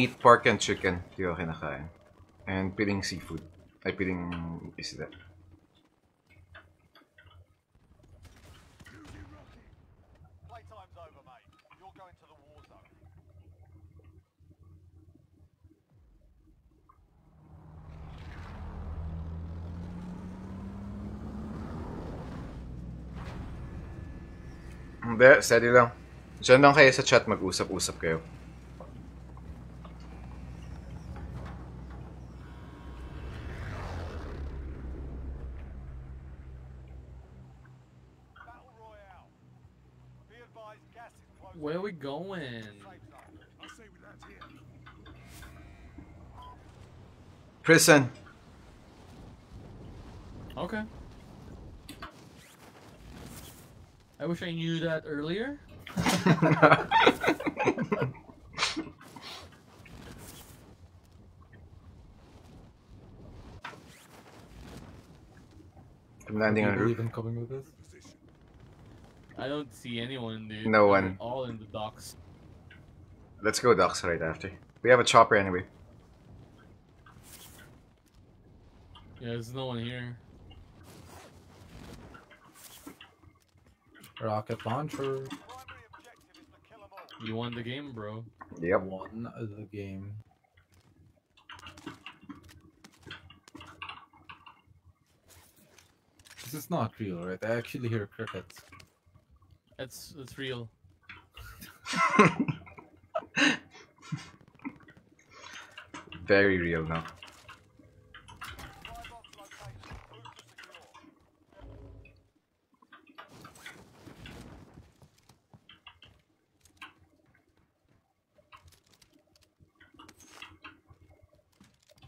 Meat, pork, and chicken. Hindi ko kinakain. And piling seafood. Ay, piling isda. Hindi, steady lang. Diyan lang kayo sa chat mag-usap-usap kayo. Prison! Okay. I wish I knew that earlier. <laughs> I'm landing on People roof. even coming with this? I don't see anyone, dude. No They're one. All in the docks. Let's go docks right after. We have a chopper anyway. Yeah, there's no one here. Rocket launcher. Primary objective is to kill them all. You won the game, bro. Yep. One of the game. This is not real, right? I actually hear crickets. It's that's real. <laughs> Very real now. Supply box location. Move to secure.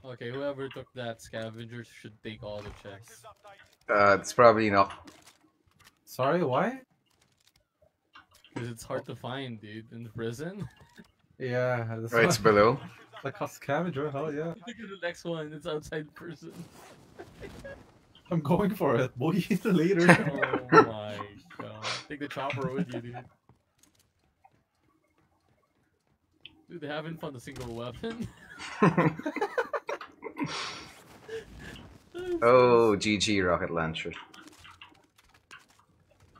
Okay, whoever took that scavenger should take all the checks. Uh, it's probably not. Sorry, why? Because it's hard to find, dude, in the prison. <laughs> Yeah, that's Oh, it's below. like a scavenger. Hell yeah! Look at the next one. It's outside prison. <laughs> I'm going for it, boy. <laughs> Later. Oh my god. Take the chopper with you, dude. Dude, they haven't found a single weapon. Oh, GG rocket launcher.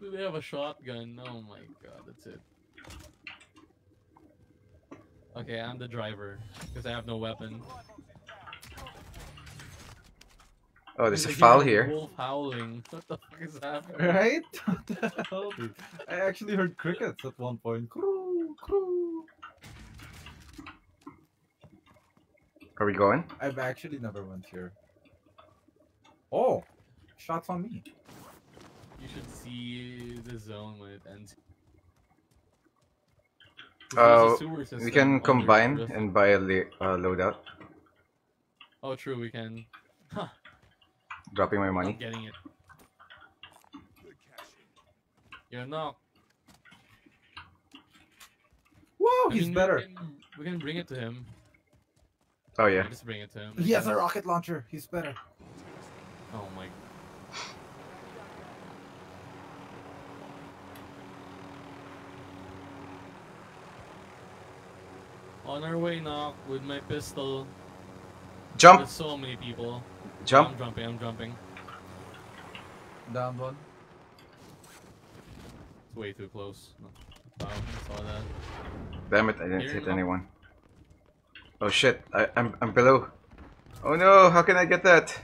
Do they have a shotgun. Oh my god, that's it. Okay, I'm the driver because I have no weapon. Supply box is down. Oh, there's a Dude, I foul here. Wolf howling. What the fuck is happening? right? <laughs> What the hell, dude? I actually heard crickets at one point. Crew, crew. Are we going? I've actually never went here. Oh, shots on me. You should see the zone when it ends. 'Cause Uh, there's a sewer We can combine the- and buy a li- uh, loadout. Oh, true, we can. Huh, Dropping my I'm money. getting it. You're not. Whoa, I he's mean, we better. can- We can bring it to him. Oh yeah. Just bring it to him. He has a rocket launcher. He's better. Oh my. On our way now with my pistol. Jump! There's so many people. Jump! I'm jumping, I'm jumping. Down one. It's way too close. No. pal. I saw that. Damn it, I didn't Here, hit no. anyone. Oh shit, I, I'm, I'm below. Oh no, how can I get that?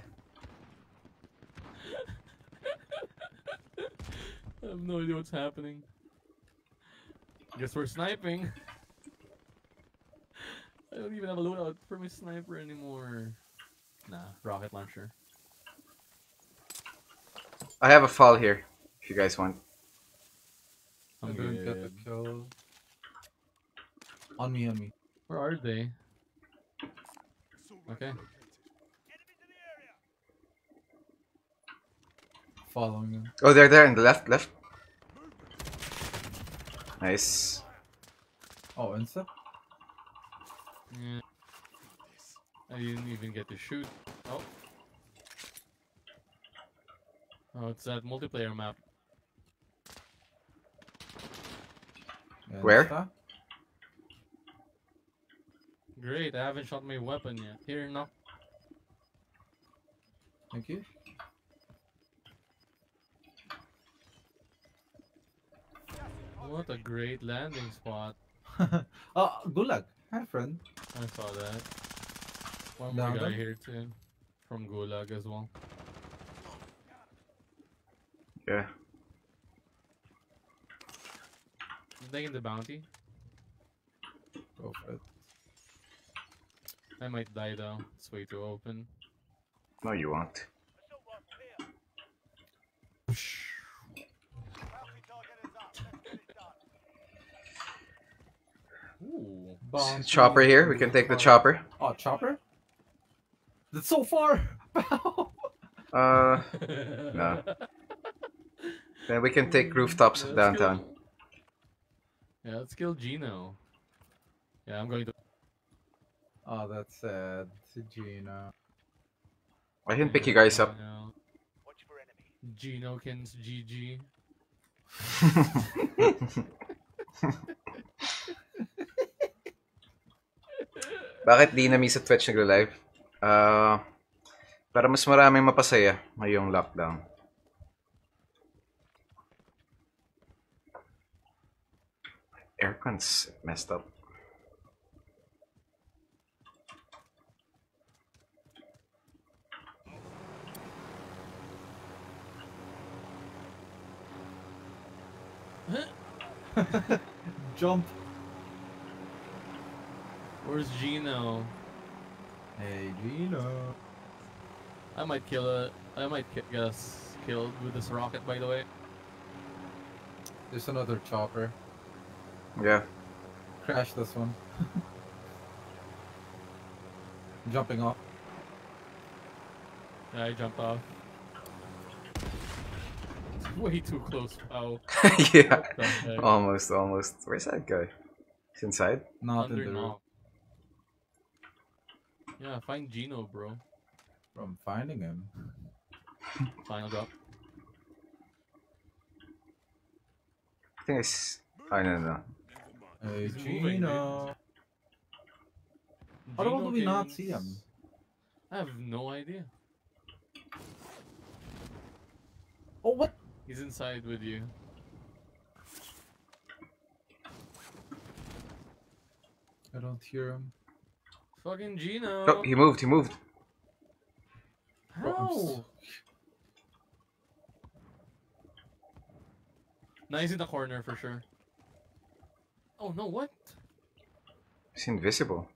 I have no idea what's happening. Guess we're sniping. I don't even have a loadout for my sniper anymore. Nah, rocket launcher. I have a fall here, if you guys want. I I'm didn't get the kill. On me, on me. Where are they? Okay. Enemies in the area. Following them. Oh, they're there in the left, left. Nice. Oh, insta? Yeah. I didn't even get to shoot. Oh. Oh, it's that multiplayer map. Yeah, Where? Insta? Great, I haven't shot my weapon yet. Here, no. Thank you. What a great landing spot. <laughs> oh, Gulag. Hi, friend. I saw that. One more guy here too. From Gulag as well. Yeah. I'm taking the bounty. Go for it. I might die though. It's way too open. No, you won't. Assault rifle here. Bounty target is up. Let's get it done. Ooh. Bounty. Chopper here, we can take the chopper. Oh, chopper? That's so far! <laughs> Uh, no. Then we can take rooftops of downtown. kill- Yeah, let's kill Gino. Yeah, I'm going to. Oh, that's sad. Gina. I can pick you guys up. Gino. Ginokins GG. <laughs> Bakit di na mi sa Twitch naglo-live? Ah, para mas maraming mapasaya ngayong lockdown. Aircon's messed up. <laughs> Jump! Where's Gino? Hey, Gino. I might kill it. I might ki- get us killed with this rocket, by the way. There's another chopper. Yeah. Crash this one. <laughs> Jumping off. Yeah, I jumped off. It's <laughs> way too close, pal. <laughs> yeah. What the heck? Almost, almost. Where's that guy? He's inside? Not Under in the room. Yeah, find Gino, bro. From finding him. Final drop. I think it's... Oh, no, no, no. Hey, He's moving, Gino. How the hell do we not see him? I have no idea. Oh, what? He's inside with you. I don't hear him. Fucking Gino. Oh, he moved, he moved. Bro, I'm How? Nah, he's in the corner for sure. Oh no, what? He's invisible.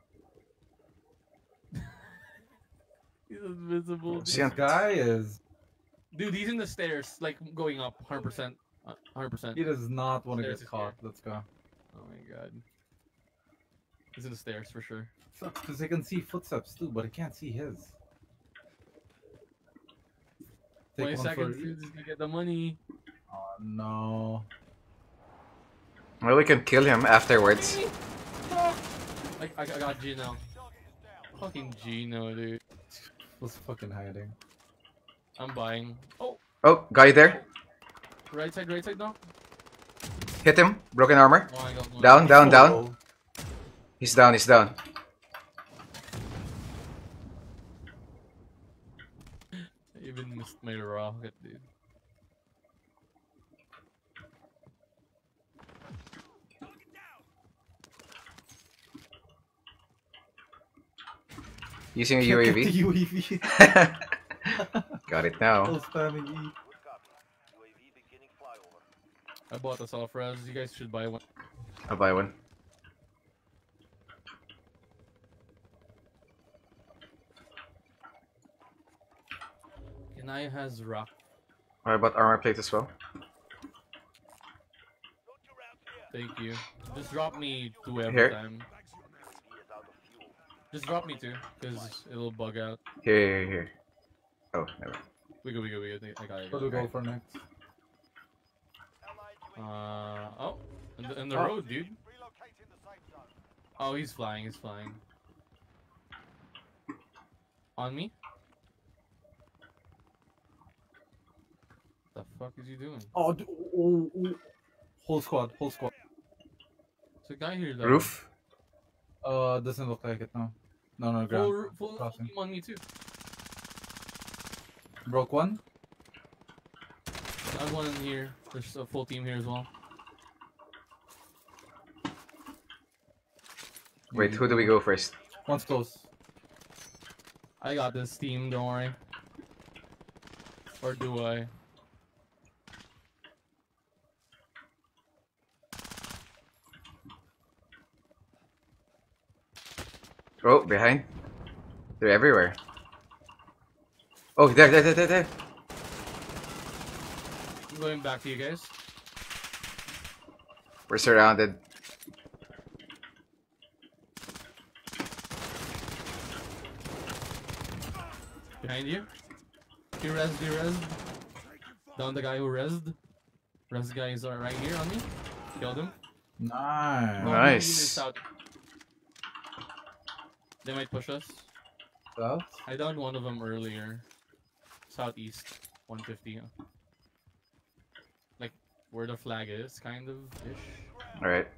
<laughs> He's invisible. See, Dude. Yeah. This guy is. Dude, he's in the stairs, like going up 100%. uh, 100%. He does not want to get is caught. Let's go. Oh my god. He's in the stairs for sure. Sucks because I can see footsteps too, but I can't see his. 20 Take one for seconds, you. dude, he's gonna get the money. Oh no. Well, we can kill him afterwards. I, I, I got Gino. Target is down. Fucking Gino, dude. Was fucking hiding. I'm buying. Oh. Oh, got you there. Right side, right side now. Hit him. Broken armor. Oh, I got one. Down, down, down. Oh. He's down, he's down. I <laughs> even missed my rocket, dude. Using a UAV? UAV. <laughs> <laughs> Got it now. Full spamming. Good copy. UAV beginning flyover. I bought the self res. You guys should buy one. I'll buy one. Kanaya has rock. I bought armor plate as well. Look around here. Thank you. Just drop me two every Here. time. UAV is out of fuel. Just drop me two, because it'll bug out. Here, here, here. Oh, never. We go, we go, we go. I got it. What do we go for next? Uh oh, in the, in the Oh. road, dude. relocating the safe zone. Oh, he's flying. He's flying. On me. The fuck is he doing? Oh, d- oh, oh. whole squad, whole squad. There's a guy here. Though. Roof? Uh, doesn't look like it no. No, no, Full, ground. roo- full crossing. team on me too. Broke one. There's one in here. There's a full team here as well. Wait, who do we go first? One's close. I got this team. Don't worry. Or do I? Oh, behind. They're everywhere. Oh, there, there, there, there, there. I'm going back to you guys. We're surrounded. Behind you. He rezzed, he rezzed. Down the guy who rezzed. Res guys is uh, right here on me. Killed him. Nice. Nice. he is out. They might push us. South? I downed one of them earlier. Southeast, 150. Like where the flag is, kind of ish. Alright.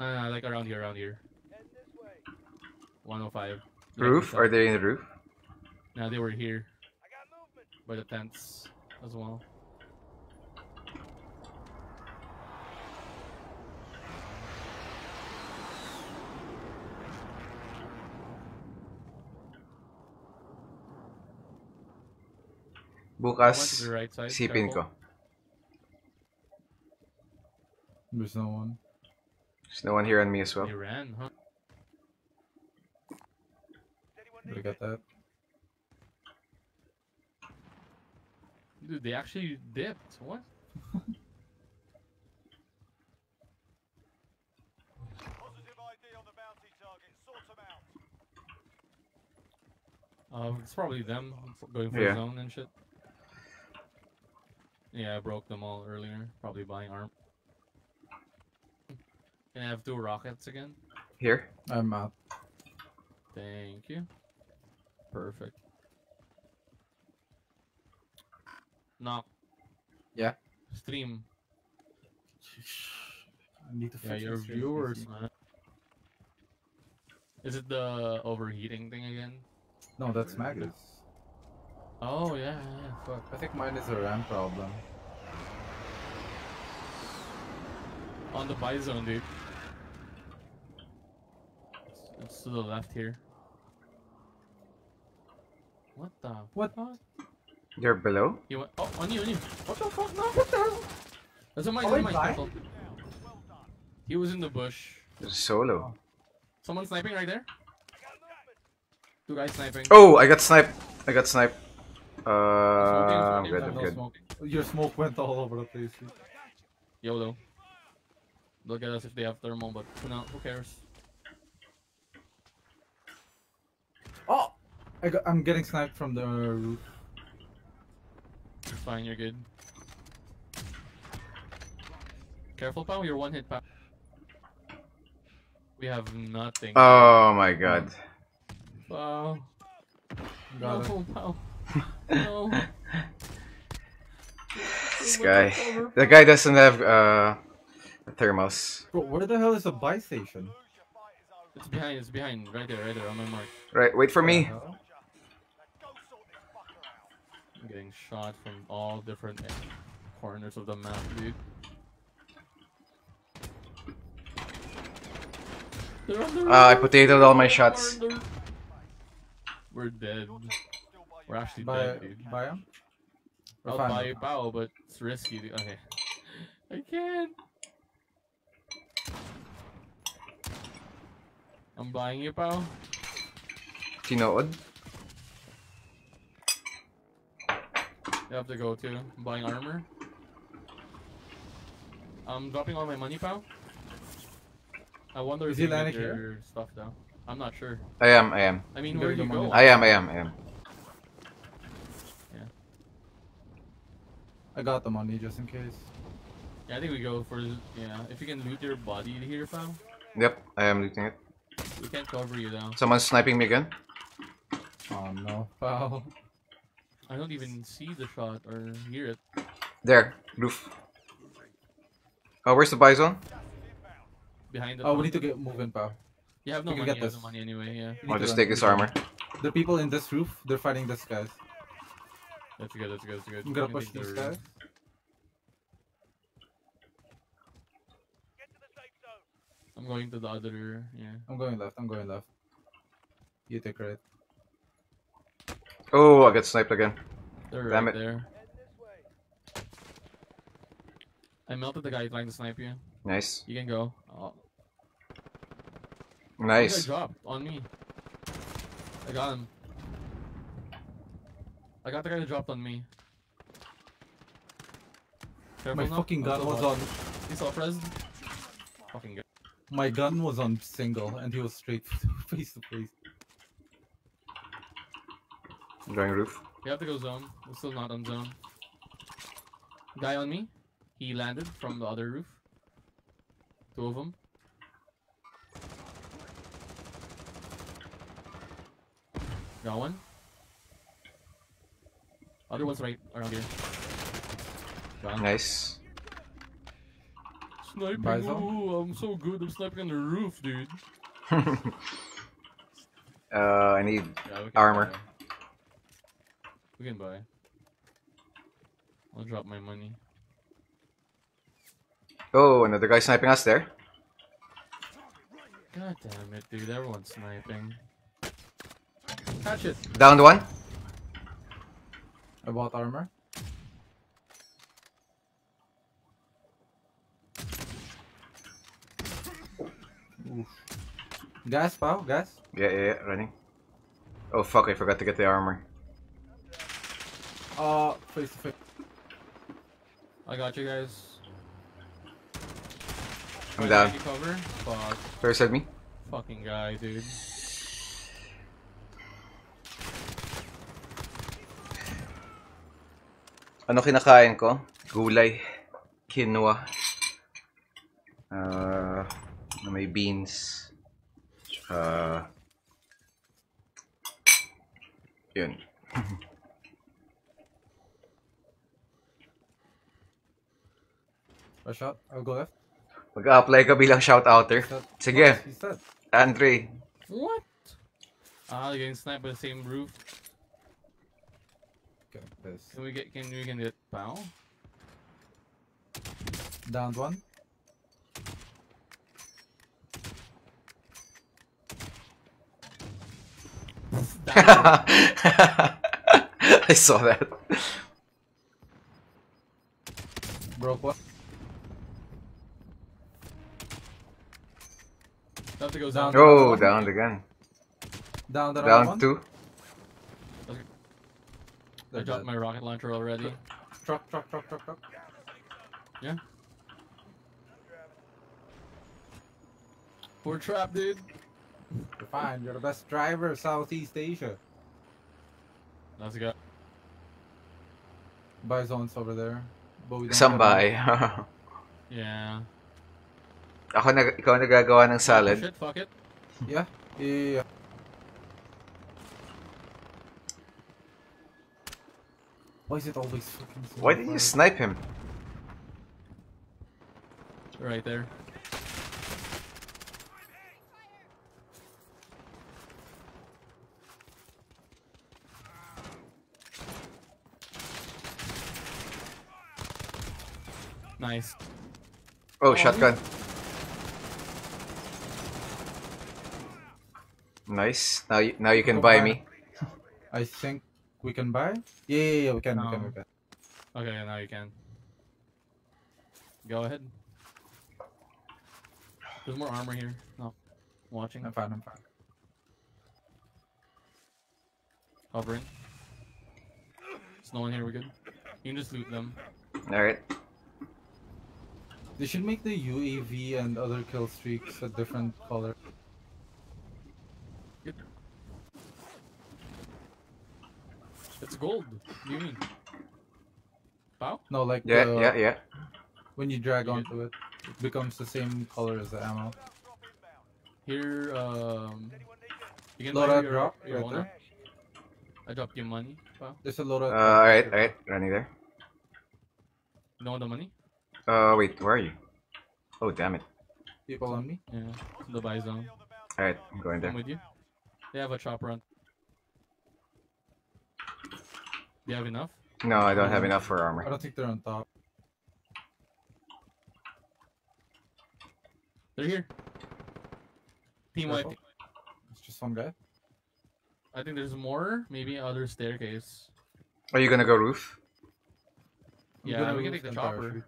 No, like around here, around here. Head this 105. Roof? Are they in the roof? No, they were here I got movement. by the tents as well. Bukas, the right side. sipin careful. ko. There's no one. There's no one here on me as well. He ran, huh? Anyone We need got that. Dude, they actually dipped. What? positive ID on the bounty target? Sort them out. Um, it's probably them going for Yeah. zone and shit. Yeah, I broke them all earlier. Probably buying arm. Can I have two rockets again? Here? I'm out. Thank you. Perfect. Knock. Yeah. Stream. I need to Yeah, fix your viewers, man. Is it the overheating thing again? No, that's Magus. Oh yeah, yeah, yeah, fuck. I think mine is a RAM problem. On the buy zone, dude. It's, it's to the left here. What the? What? fuck? They're below? He went. Oh, on you, on you. What the fuck? No, what the hell? That's a mine, Oh, that's a wait, mine. fine. careful. Well. He was in the bush. There's solo. Someone sniping right there. I got movement. Two guys sniping. Oh, I got sniped. I got sniped. Uh, I'm good, I'm no good. smoking. Your smoke went all over the place. dude. YOLO. Look at us if they have thermal, but no, who cares? Oh! I got, I'm getting sniped from the roof. It's fine, you're good. Careful, pal, you're one hit, pal. We have nothing. Oh my god. Wow. Got it. No, pal. No. This Oh guy. God, The guy doesn't have uh, a thermos. Bro, where the hell is the buy station? Lose your fight is over. It's behind, it's behind, right there, right there, on my mark. Right, wait for me. Uh, Now go sort this fucker out. I'm getting shot from all different corners of the map, dude. They're on the Uh, I potatoed all my shots. We're dead. Still by We're actually Buy, dead, dude. buy him? I'll find buy him? a bow, but it's risky. Dude. Okay. I can't. I'm buying you, bow. Tinood? You know what? You have to go too. I'm buying armor. I'm dropping all my money, pal. I wonder Is if he you get landing your here? stuff though. I'm not sure. I am, I am. I mean, where do you go? I am, I am, I am. I got the money just in case. Yeah, I think we go for yeah. If you can loot your body here, pal. Yep, I am looting it. We can't cover you though. Someone's sniping me again. Oh no. Wow. I don't even see the shot or hear it. There, roof. Oh, where's the buy zone? Behind the. Oh, we need to get moving, pal. You have no we can money. get You have no money anyway. Yeah. I'll just take we this armor. The people in this roof, they're fighting this guys. That's good. That's good. That's good. I'm gonna push take the these roof. guys. Get to the safe zone. I'm going to the other. Yeah. I'm going left. I'm going left. You take right. Oh, I got sniped again. They're Damn right it. there. I melted the guy trying to snipe you. Nice. You can go. Oh, The Nice. guy dropped on me. I got him. I got the guy that dropped on me. Careful My now. fucking gun was on. He's off res. Fucking guy. My gun was on single, and he was straight <laughs> face to face. I'm going roof. You have to go zone. We're still not on zone. Guy on me. He landed from the other roof. Two of them. Got one. Other one's right around here. Him. Nice. Sniping. Ooh, I'm so good. I'm sniping on the roof, dude. <laughs> uh, I need Yeah, Armor. buy. We can buy. I'll drop my money. Oh, another guy sniping us there. God damn it, dude. Everyone's sniping. Catch it. Downed one. I bought armor. Oof. Gas, pal, gas. Yeah, yeah, yeah, running. Oh fuck, I forgot to get the armor. Uh, face to face. I got you guys. I'm Trying down. Cover. Fuck. Where's that me? Fucking guy, dude. Ano kinakain ko? Gulay. Quinoa. Uh, may beans. Tsaka... Yun. <laughs> A shot. I'll go left. Mag-a-apply ka bilang shoutouter. Sige. Andre. What? Ah, getting sniped by the same roof. Okay, this. Can we get? Can we can get bow? Downed one. <laughs> I saw that. Broke one. Have to go Down. down. Oh, downed again. Down the Down one. two. I dropped dead. my rocket launcher already. Truck, truck, truck, truck, truck. Yeah. We're trapped, dude. You're fine. You're the best driver, of Southeast Asia. Let's go. Buy zones over there. But we don't Sambay. <laughs> Yeah. Ako nag ikaw nagagawa ng Oh, salad. shit, fuck it. Yeah. Yeah. yeah, Why is it always fucking so Why did you snipe him? Right there. Nice. Oh, Oh, shotgun. Nice. Now you, now you can buy me. <laughs> I think we can buy. Yeah, yeah, yeah. We can. We can. We can. Okay, now you can. Go ahead. There's more armor here. No, watching. I'm fine. I'm fine. Hovering. There's no one here. We're good. You can just loot them. Alright. They should make the UAV and other kill streaks a different color. It's gold. What do you mean? Bow? No, like Yeah, the, yeah, yeah. when you drag You onto it, it becomes the same color as the ammo. Here, um, you can Loadout buy your, drop your right owner. there. I dropped you money. Bow. There's a loadout. Uh, alright, alright. Running there. You know the money? Uh, wait, where are you? Oh, damn it. People on me. Yeah, the buy zone. Alright, I'm going there. I'm with you. They have a chop run. Do you have enough? No, I don't have enough for armor. I don't think they're on top. They're here. Team wipe. Careful. It's just one guy. I think there's more. Maybe other staircase. Are you gonna go roof? I'm Yeah, gonna we can take the chopper.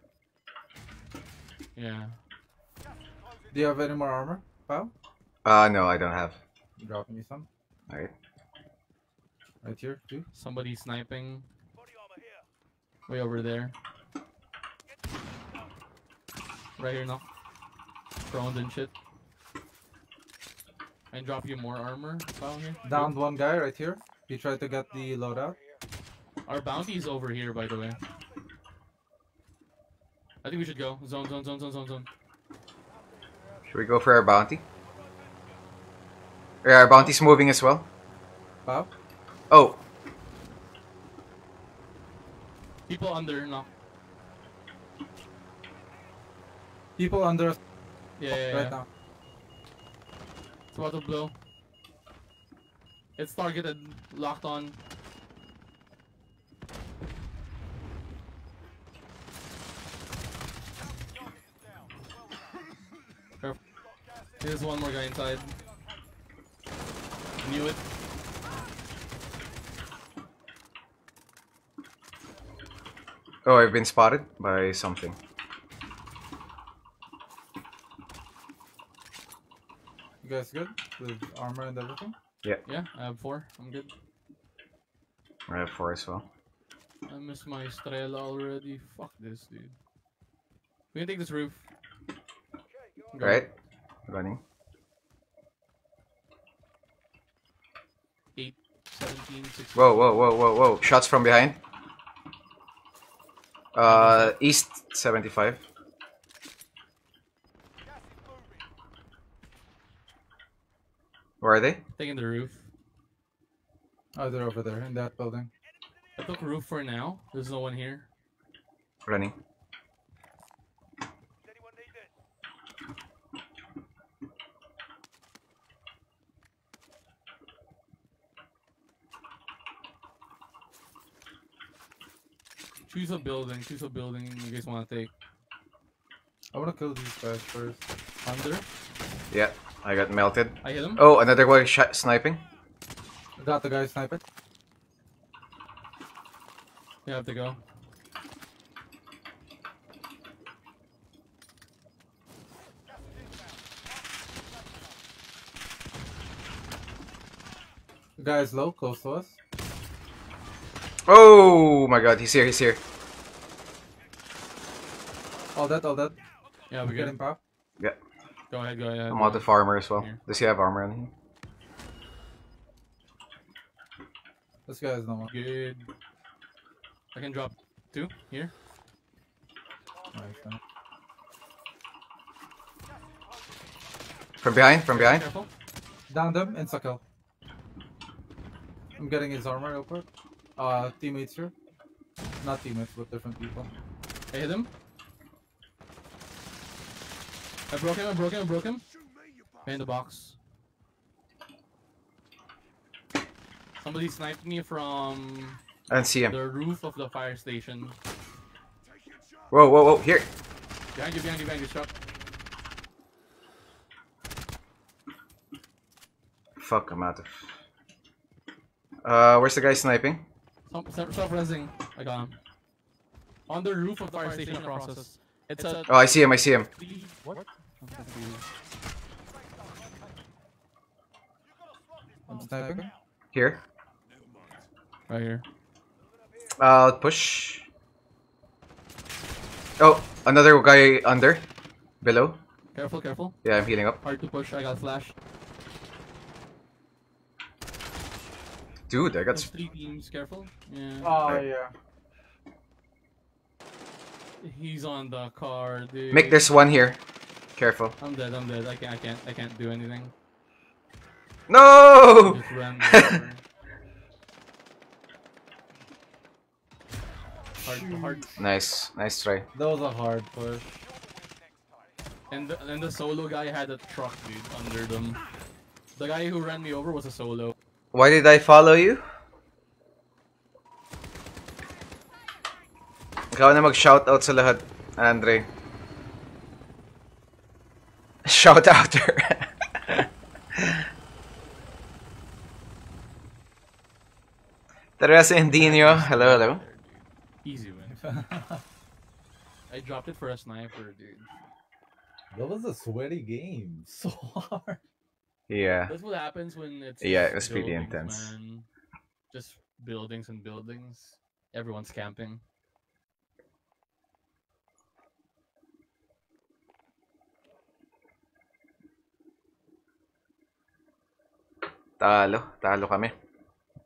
Yeah. Do you have any more armor, pal? Uh, no, I don't have. I'm dropping you some. Alright. Right here, too. Somebody sniping Body armor here. way over there. Right here now. Prone and shit. I can drop you more armor down here. Downed one guy right here. He tried to get the loadout. Our bounty is over here, by the way. I think we should go. Zone, zone, zone, zone, zone, zone. Should we go for our bounty? Yeah, our bounty's moving as well. Pal? Oh, People under now. People under us Yeah, yeah, yeah. right now. It's about to blow. It's targeted, locked on. <laughs> Careful. There's one more guy inside. Knew it. Oh, I've been spotted by something. You guys good? With armor and everything? Yeah, Yeah, I have four. I'm good. I have four as well. I missed my Strela already. Fuck this, dude. We can take this roof. Go. Right? Running. 8, 17, 16. Whoa, whoa, whoa, whoa, whoa. Shots from behind. Uh, east 75. Where are they? Taking the roof. Oh, they're over there in that building. I took roof for now. There's no one here. Running. Does anyone need it? Choose a building. Choose a building you guys want to take. I wanna kill these guys first. Under. Yeah, I got melted. I hit him. Oh, another guy shot sniping. Got the guy sniping. You have to go. The guy is low, close to us. Oh my god, he's here, he's here. All that, all that. Yeah, We we get him, him, Yeah. Go ahead, go ahead. I'm out of armor as well. Here. Does he have armor on him? This guy is no one. Good. I can drop two here. Nice, nice. From behind, from behind. Careful. Down them, insta kill. I'm getting his armor real quick. Uh, teammates here. Not teammates, but different people. I hit him. I broke him, I broke him, I broke him. In the box. Somebody sniped me from I don't see him. the roof of the fire station. Whoa, whoa, whoa, here. Behind you, behind you, behind you, shot. Fuck, I'm out of Uh, where's the guy sniping? Stop, stop, stop resing. I got him. Um, on the roof of the fire station across us. It's a. Oh, I see him. I see him. What? I'm sniping. Here. Right here. I'll push. Oh, another guy under, below. Careful, careful. Yeah, I'm healing up. Hard to push. I got flash. Dude, I got. There's three beams, Careful. Yeah. Oh yeah. He's on the car, dude. Mik, there's one here. Careful. I'm dead. I'm dead. I can't. I can't. I can't do anything. No! Just ran me over. Hard, hard. nice, nice try. That was a hard push. And the, and the solo guy had a truck, dude, under them. The guy who ran me over was a solo. Why did I follow you? Ikaw na mag-shoutout sa lahat, Andre. <laughs> Shout out her. <laughs> Teresa Indino, hello, hello. Easy win. <laughs> I dropped it for a sniper, dude. That was a sweaty game. So hard. Yeah. That's what happens when it's Yeah, just it was pretty intense. Man. Just buildings and buildings. Everyone's camping. Talo, talo kami.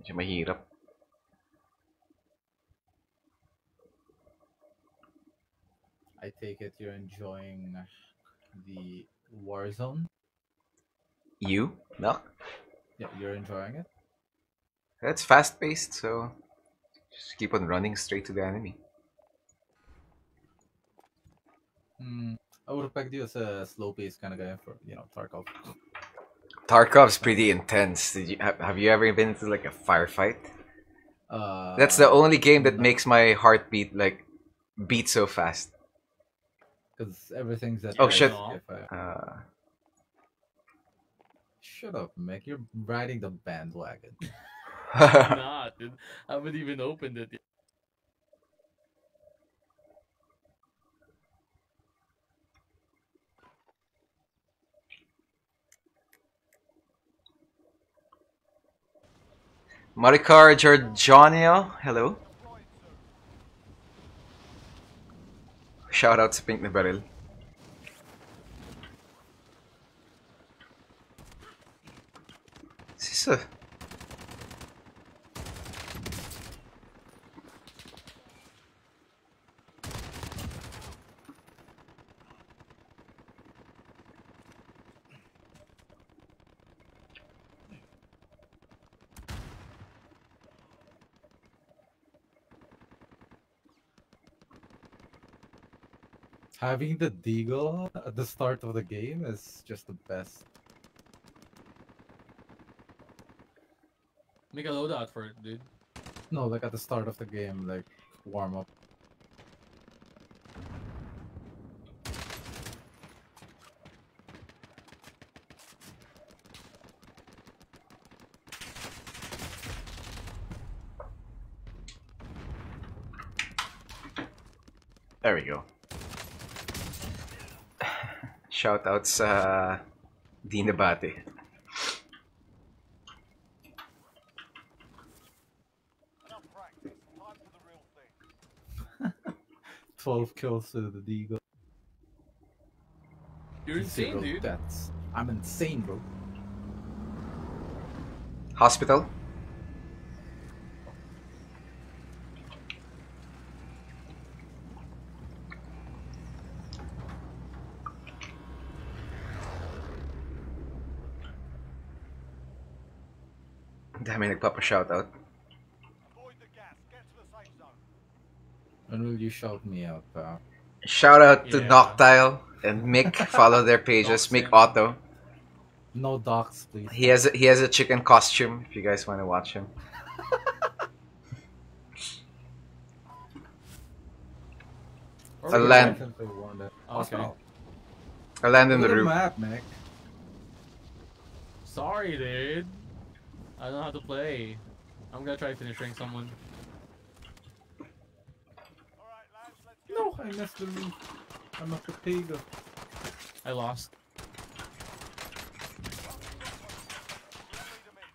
Medyo mahirap. I take it you're enjoying the Warzone. You? No? Yeah, you're enjoying it. It's fast paced, so just keep on running straight to the enemy. Hmm. I would have pegged you as a slow paced kind of guy for you know Tarkov. Tarkov's pretty intense. Did you have, have you ever been to like a firefight? Uh, That's the only game that makes my heartbeat like beat so fast. because everything's at. Oh, shit. Uh, Shut up, Mik. You're riding the bandwagon. <laughs> I'm <laughs> not, dude. I haven't even opened it yet. Maricar Giorgionio, hello. Shout out to Pink na Baril. This a... Having the deagle at the start of the game is just the best. Make a loadout for it, dude. No, like at the start of the game, like warm up. There we go. <laughs> Shout out sa uh, Di Nabate. Practice. Time for the real thing. <laughs> 12 kills to the deagle. You're insane, Zero dude. deaths. I'm insane, bro. Hospital? Ang Dami nagpapa-shoutout. Avoid the gas. Get to the safe zone. When will you shout me out, pal? Uh? Shout out to Yeah. Noctile and Mik. <laughs> Follow their pages. MikAuto. No docs, please. He has a, he has a chicken costume. If you guys want to watch him. Or I'll land. can- Definitely won that. Okay. I land in Look the at the roof. map, Mik. Sorry, dude. I don't know how to play. I'm gonna try finishing someone. Alright, lads, let's go. No, I missed roof. I'm a potato. I lost. Lead 'em in.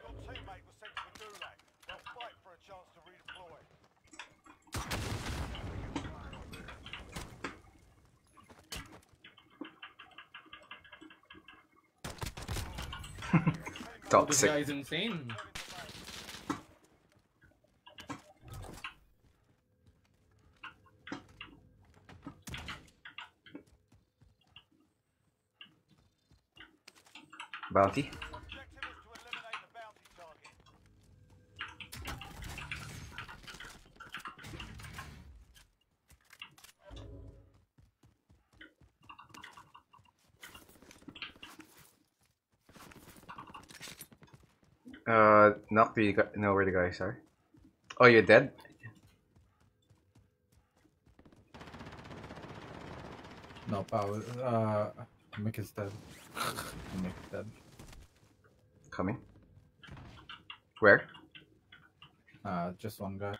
Your teammate was sent to the gulag. They'll fight for a chance to redeploy. Oh, this Toxic. guy is insane. Bounty. Objective is to eliminate the bounty target. You gu- know where the guys are? Oh, you're dead. No, power. Uh, Mik is dead. Mik is dead. Coming. Where? Uh, just one guy.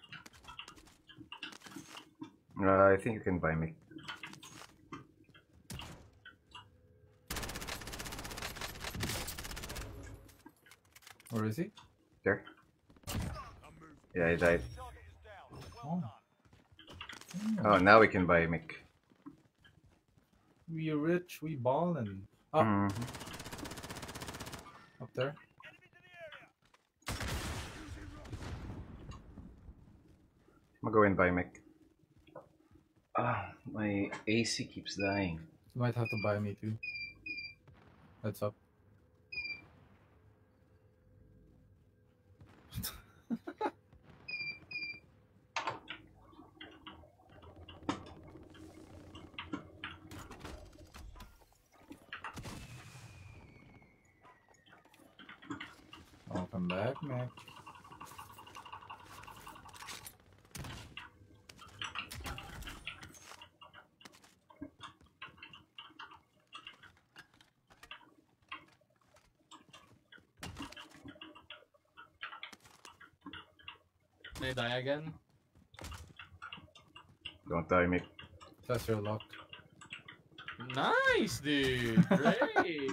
Uh, I think you can buy me. Where is he? There. Yeah, I died. Target is down. Well Oh. Oh, now we can buy Mik. We rich, we ballin'. Up, Mhm. up there. Enemies in the area. I'm gonna go and buy Mik. Ah, my AC keeps dying. You might have to buy me too. That's up. Welcome back, Mik. Can I die again? Don't die, Mik. That's your luck. Nice, dude. <laughs> Great.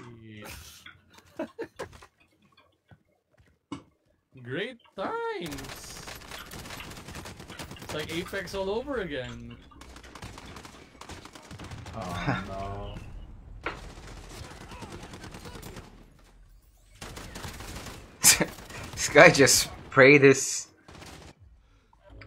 Great times. It's like Apex all over again. Oh <laughs> no. <laughs> this guy just sprayed his.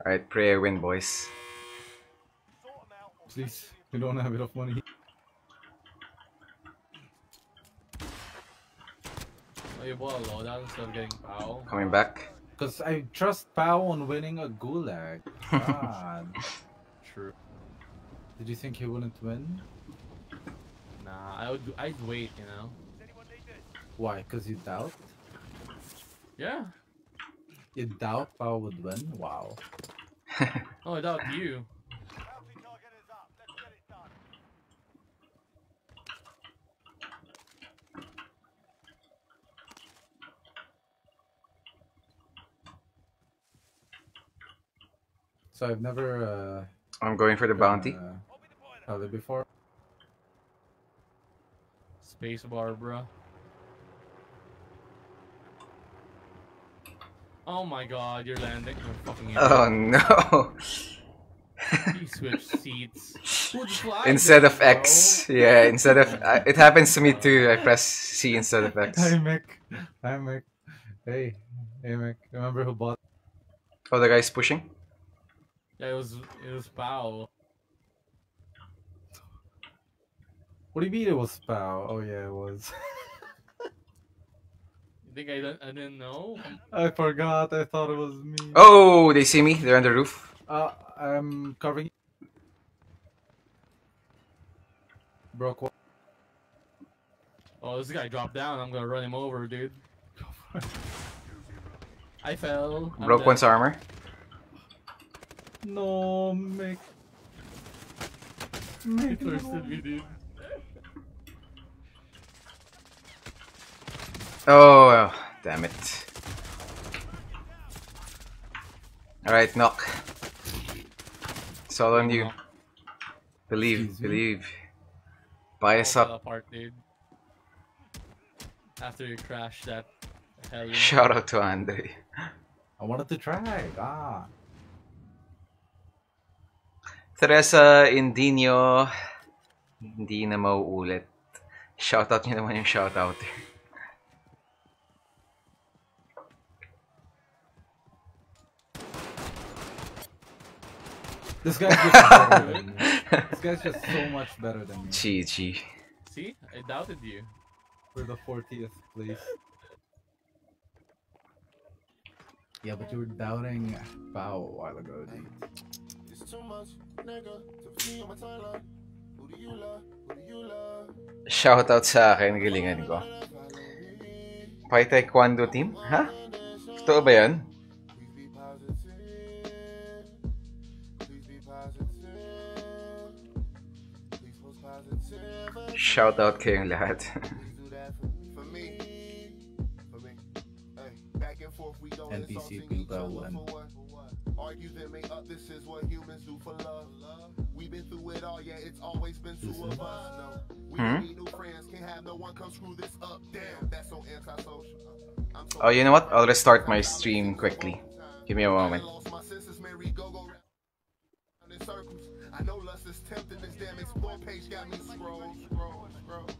Alright, pray I win, boys. Sort 'em out or Please, we don't have enough money. Oh, you bought a loadout instead of getting POW. Coming back. Because I trust Pao on winning a gulag. God. <laughs> True. Did you think he wouldn't win? Nah, I would. I'd wait. You know. Does anyone need this? Why? Because you doubt? Yeah. You doubt Pao would win? Wow. <laughs> Oh, I doubt you. Bounty target is up. Let's get it done. So I've never I'm going for the uh, bounty. uh, I'll be deployed. held it before. Space Barbara. Oh my god, you're landing. Oh, fucking Oh no! <laughs> You switch seats. Who'd instead of X. Yeah, instead of. Uh, it happens to me too. I press C instead of X. Hi Mik. Hi Mik. Hey. Hey Mik. Remember who bought Oh, the guy's pushing? Yeah, it was it was Pao. What do you mean it was Spow? Oh yeah, it was. <laughs> You think I don't I didn't know? I forgot. I thought it was me. Oh, they see me. They're on the roof. Uh, I'm covering. Broke one. Oh, this guy dropped down. I'm gonna run him over, dude. I fell. I'm Broke dead. one's armor. No, make. He Make it thirsted me, dude. Oh, damn it. Alright, knock. It's all on you. Believe, Excuse me? believe. Buy us up. apart, dude. After you crashed that hell. <laughs> Shout out to Andre. I wanted to try. Ah. Teresa Indinio, hindi na mauulit. Shoutout nyo naman yung shoutout. This guy's just better than me. This guy's just so much better than me. Chi Chi. See, I doubted you. For the 40th place. Yeah, but you were doubting Pao a while ago, dude. It's too much, nigga, to be on my timeline. Who do you love? Who do you love? Shoutout sa akin, galingan ko. Pai Taekwondo team? Ha? Totoo ba yan? <laughs> and forth we go NPC insulting each one. what? Argue then make up. This is what humans do for love. We've been through it all, yeah. It's always been two Listen. of us. No, we Hmm? need new friends. Can't have no one come screw this up. Damn, that's so antisocial. So Oh, you know what? I'll restart my stream quickly. Give me a moment. Damn explore page got me scroll, scroll, scroll.